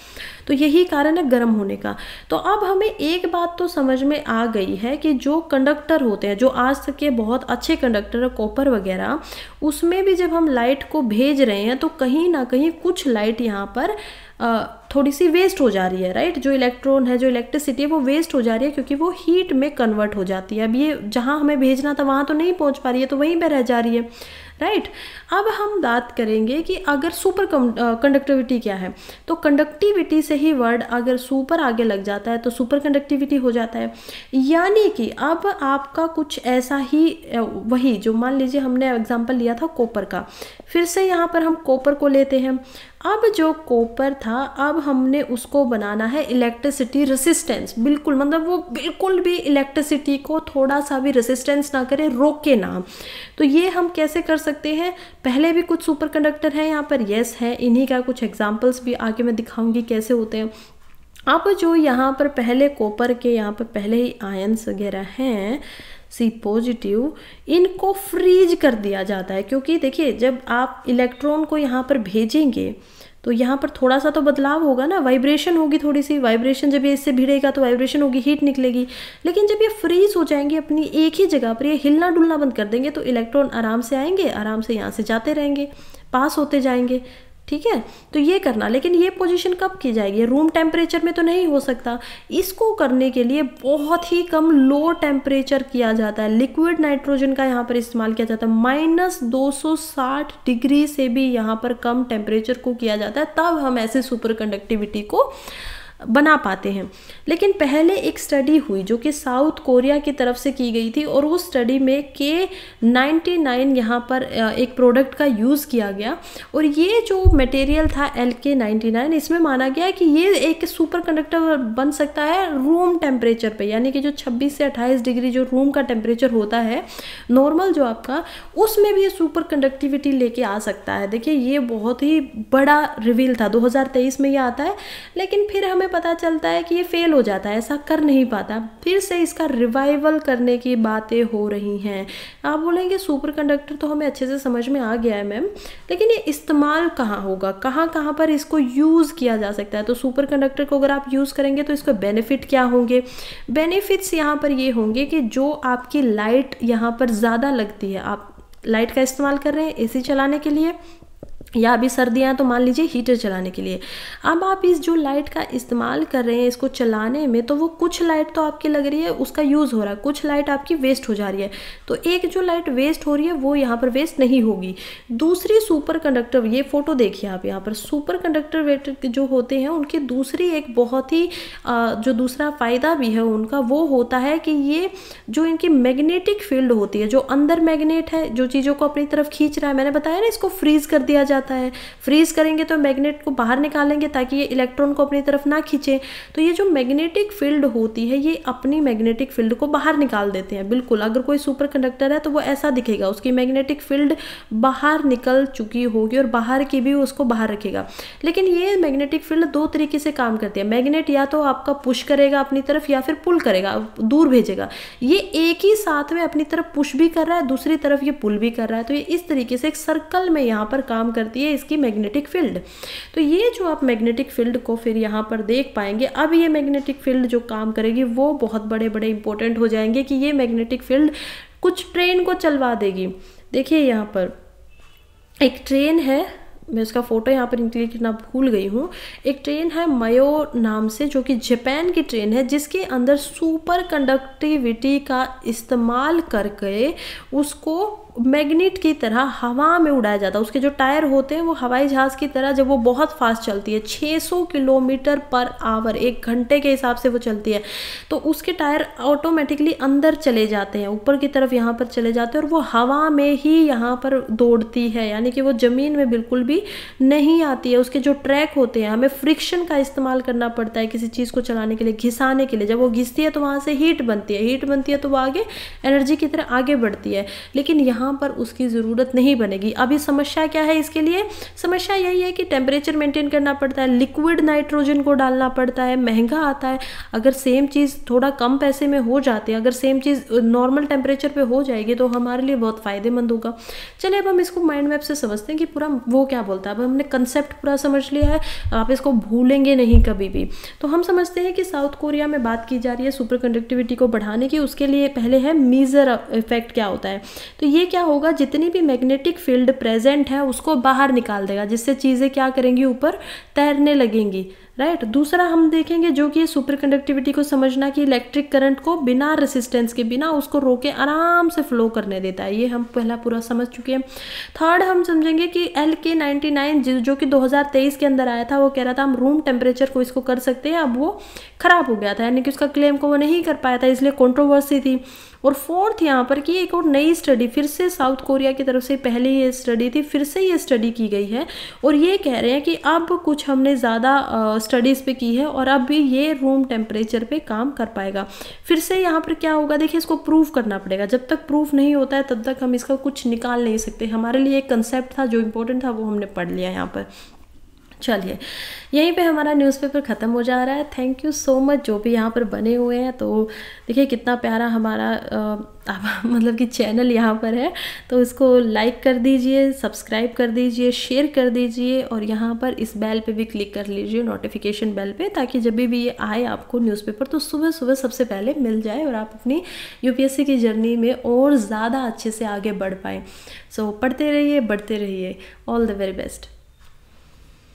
तो यही कारण है गर्म होने का। तो अब हमें एक बात तो समझ में आ गई है कि जो कंडक्टर होते हैं, जो आज तक के बहुत अच्छे कंडक्टर है, कॉपर वगैरह, उसमें भी जब हम लाइट को भेज रहे हैं तो कहीं ना कहीं कुछ लाइट यहाँ पर थोड़ी सी वेस्ट हो जा रही है राइट जो इलेक्ट्रॉन है, जो इलेक्ट्रिसिटी है, वो वेस्ट हो जा रही है क्योंकि वो हीट में कन्वर्ट हो जाती है। अब ये जहाँ हमें भेजना था, वहाँ तो नहीं पहुँच पा रही है तो वहीं पर रह जा रही है राइट अब हम बात करेंगे कि अगर सुपर कंडक्टिविटी क्या है। तो कंडक्टिविटी से ही वर्ड अगर सुपर आगे लग जाता है तो सुपर कंडक्टिविटी हो जाता है। यानी कि अब आपका कुछ ऐसा ही वही जो मान लीजिए हमने एग्जांपल लिया था कॉपर का। फिर से यहाँ पर हम कॉपर को लेते हैं। अब जो कॉपर था, अब अब हमने उसको बनाना है इलेक्ट्रिसिटी रेसिस्टेंस बिल्कुल मतलब वो बिल्कुल भी इलेक्ट्रिसिटी को थोड़ा सा भी रेसिस्टेंस ना करे, रोके ना। तो ये हम कैसे कर सकते हैं? पहले भी कुछ सुपर कंडक्टर हैं, यहाँ पर येस है, इन्हीं का कुछ एग्जाम्पल्स भी आगे मैं दिखाऊँगी कैसे होते हैं। अब जो यहाँ पर पहले कॉपर के, यहाँ पर पहले ही आयंस वगैरह हैं सी पॉजिटिव इनको फ्रीज कर दिया जाता है, क्योंकि देखिए, जब आप इलेक्ट्रॉन को यहाँ पर भेजेंगे तो यहाँ पर थोड़ा सा तो बदलाव होगा ना वाइब्रेशन होगी थोड़ी सी वाइब्रेशन जब ये इससे भिड़ेगा तो वाइब्रेशन होगी हीट निकलेगी। लेकिन जब ये फ्रीज हो जाएँगे अपनी एक ही जगह पर, ये हिलना डुलना बंद कर देंगे तो इलेक्ट्रॉन आराम से आएँगे, आराम से यहाँ से जाते रहेंगे पास होते जाएँगे। ठीक है? तो ये करना। लेकिन ये पोजीशन कब की जाएगी? रूम टेम्परेचर में तो नहीं हो सकता। इसको करने के लिए बहुत ही कम लो टेम्परेचर किया जाता है। लिक्विड नाइट्रोजन का यहाँ पर इस्तेमाल किया जाता है। माइनस दो सौ साठ डिग्री से भी यहाँ पर कम टेम्परेचर को किया जाता है। तब हम ऐसे सुपर कंडक्टिविटी को बना पाते हैं। लेकिन पहले एक स्टडी हुई जो कि साउथ कोरिया की तरफ़ से की गई थी और उस स्टडी में के 99 नाइन यहाँ पर एक प्रोडक्ट का यूज़ किया गया और ये जो मटेरियल था एल के नाइन्टी इसमें माना गया कि ये एक सुपर कंडक्टर बन सकता है रूम टेम्परेचर पे, यानी कि जो 26 से 28 डिग्री जो रूम का टेम्परेचर होता है नॉर्मल जो आपका, उसमें भी ये सुपर कंडक्टिविटी लेके आ सकता है। देखिए, ये बहुत ही बड़ा रिवील था। 2023 में ये आता है, लेकिन फिर हमें पता चलता है कि ये फेल हो जाता है, ऐसा कर नहीं पाता। फिर से इसका रिवाइवल करने की बातें हो रही हैं। आप बोलेंगे सुपर कंडक्टर तो हमें अच्छे से समझ में आ गया है मैम लेकिन ये इस्तेमाल कहाँ होगा? कहाँ कहाँ पर इसको यूज़ किया जा सकता है? तो सुपर कंडक्टर को अगर आप यूज़ करेंगे तो इसको बेनिफिट क्या होंगे? बेनिफिट्स यहाँ पर ये होंगे कि जो आपकी लाइट यहाँ पर ज़्यादा लगती है, आप लाइट का इस्तेमाल कर रहे हैं एसी चलाने के लिए या अभी सर्दियाँ तो मान लीजिए हीटर चलाने के लिए। अब आप इस जो लाइट का इस्तेमाल कर रहे हैं, इसको चलाने में तो वो कुछ लाइट तो आपकी लग रही है, उसका यूज़ हो रहा है, कुछ लाइट आपकी वेस्ट हो जा रही है। तो एक जो लाइट वेस्ट हो रही है, वो यहाँ पर वेस्ट नहीं होगी। दूसरी सुपर कंडक्टर, ये फ़ोटो देखिए आप यहाँ पर, सुपर कंडक्टर वेटर जो होते हैं, उनकी दूसरी एक बहुत ही जो दूसरा फ़ायदा भी है उनका, वो होता है कि ये जो इनकी मैग्नेटिक फ़ील्ड होती है, जो अंदर मैग्नेट है, जो चीज़ों को अपनी तरफ़ खींच रहा है, मैंने बताया ना, इसको फ्रीज कर दिया जाता है। फ्रीज करेंगे तो मैग्नेट को बाहर निकालेंगे ताकि ये इलेक्ट्रॉन को अपनी तरफ़ ना खींचे। तो ये जो मैग्नेटिक फ़ील्ड होती है, ये अपनी मैग्नेटिक फ़ील्ड को बाहर निकाल देते हैं। बिल्कुल, अगर कोई सुपर कंडक्टर है तो वो ऐसा दिखेगा। उसकी मैग्नेटिक फ़ील्ड बाहर निकल चुकी होगी और बाहर की भी उसको बाहर रखेगा। लेकिन ये मैग्नेटिक फ़ील्ड दो तरीके से काम करती है। मैग्नेट या तो आपका पुश करेगा अपनी तरफ़ या फिर पुल करेगा, दूर भेजेगा। ये एक ही साथ में अपनी तरफ़ पुश भी कर रहा है, दूसरी तरफ़ ये पुल भी कर रहा है। तो ये इस तरीके से एक सर्कल में यहाँ पर काम कर करती है इसकी मैग्नेटिक फ़ील्ड तो ये जो आप मैग्नेटिक फ़ील्ड को फिर यहाँ पर देख पाएँगे, अब ये मैग्नेटिक फ़ील्ड जो काम करेगी, वो बहुत बड़े बड़े इंपॉर्टेंट हो जाएँगे कि ये मैग्नेटिक फ़ील्ड कुछ ट्रेन को चलवा देगी। देखिए यहाँ पर, एक ट्रेन है, मैं उसका फ़ोटो यहाँ पर इंक्लूड करना भूल गई हूँ। एक ट्रेन है मयो नाम से, जो कि जापान की ट्रेन है, जिसके अंदर सुपर कंडक्टिविटी का इस्तेमाल करके उसको मैग्नेट की तरह हवा में उड़ाया जाता है। उसके जो टायर होते हैं, वो हवाई जहाज़ की तरह जब वो बहुत फास्ट चलती है 600 किलोमीटर पर आवर एक घंटे के हिसाब से वो चलती है तो उसके टायर ऑटोमेटिकली अंदर चले जाते हैं, ऊपर की तरफ़ यहाँ पर चले जाते हैं और वो हवा में ही यहाँ पर दौड़ती है, यानी कि वो ज़मीन में बिल्कुल भी नहीं आती है। उसके जो ट्रैक होते हैं, हमें फ्रिक्शन का इस्तेमाल करना पड़ता है किसी चीज़ को चलाने के लिए, घिसाने के लिए। जब वो घिसती है तो वहाँ से हीट बनती है हीट बनती है तो वो आगे एनर्जी की तरह आगे बढ़ती है। लेकिन यहाँ यहाँ पर उसकी ज़रूरत नहीं बनेगी। अभी समस्या क्या है इसके लिए? समस्या यही है कि टेम्परेचर मेंटेन करना पड़ता है लिक्विड नाइट्रोजन को डालना पड़ता है, महँगा आता है। अगर सेम चीज़ थोड़ा कम पैसे में हो जाती है अगर सेम चीज़ नॉर्मल टेम्परेचर पर हो जाएगी तो हमारे लिए बहुत फ़ायदेमंद होगा। चलिए अब हम इसको माइंड मैप से समझते हैं कि पूरा वो क्या बोलता है। अब हमने कंसेप्ट पूरा समझ लिया है, आप इसको भूलेंगे नहीं कभी भी। तो हम समझते हैं कि साउथ कोरिया में बात की जा रही है सुपर कंडक्टिविटी को बढ़ाने की। उसके लिए पहले है मीज़र इफ़ेक्ट क्या होता है। तो ये क्या होगा? जितनी भी मैग्नेटिक फ़ील्ड प्रेजेंट है, उसको बाहर निकाल देगा, जिससे चीज़ें क्या करेंगी? ऊपर तैरने लगेंगी राइट right? दूसरा हम देखेंगे जो कि सुपर कंडक्टिविटी को समझना कि इलेक्ट्रिक करंट को बिना रेसिस्टेंस के, बिना उसको रोके आराम से फ्लो करने देता है। ये हम पहला पूरा समझ चुके हैं। थर्ड हम समझेंगे कि एल के नाइन्टी नाइन जो कि 2023 के अंदर आया था, वो कह रहा था, हम रूम टेम्परेचर को इसको कर सकते हैं, अब वो ख़राब हो गया था, यानी कि उसका क्लेम को वो नहीं कर पाया था, इसलिए कॉन्ट्रोवर्सी थी। और फोर्थ यहाँ पर कि एक और नई स्टडी फिर से साउथ कोरिया की तरफ़ से पहले ये स्टडी थी, फिर से ये स्टडी की गई है। और ये कह रहे हैं कि अब कुछ हमने ज़्यादा स्टडीज़ पे की है और अब भी ये रूम टेम्परेचर पे काम कर पाएगा। फिर से यहाँ पर क्या होगा, देखिए इसको प्रूफ करना पड़ेगा। जब तक प्रूफ नहीं होता है, तब तक हम इसका कुछ निकाल नहीं सकते। हमारे लिए एक कंसेप्ट था, जो इम्पोर्टेंट था, वो हमने पढ़ लिया यहाँ पर। चलिए यहीं पे हमारा न्यूज़पेपर ख़त्म हो जा रहा है। थैंक यू सो मच जो भी यहाँ पर बने हुए हैं। तो देखिए कितना प्यारा हमारा आ, मतलब कि चैनल यहाँ पर है। तो इसको लाइक कर दीजिए सब्सक्राइब कर दीजिए शेयर कर दीजिए और यहाँ पर इस बेल पे भी क्लिक कर लीजिए नोटिफिकेशन बेल पे ताकि जब भी ये आए आपको न्यूज़पेपर तो सुबह सुबह सबसे पहले मिल जाए और आप अपनी यूपीएससी की जर्नी में और ज़्यादा अच्छे से आगे बढ़ पाएँ। सो so, पढ़ते रहिए बढ़ते रहिए। All the very best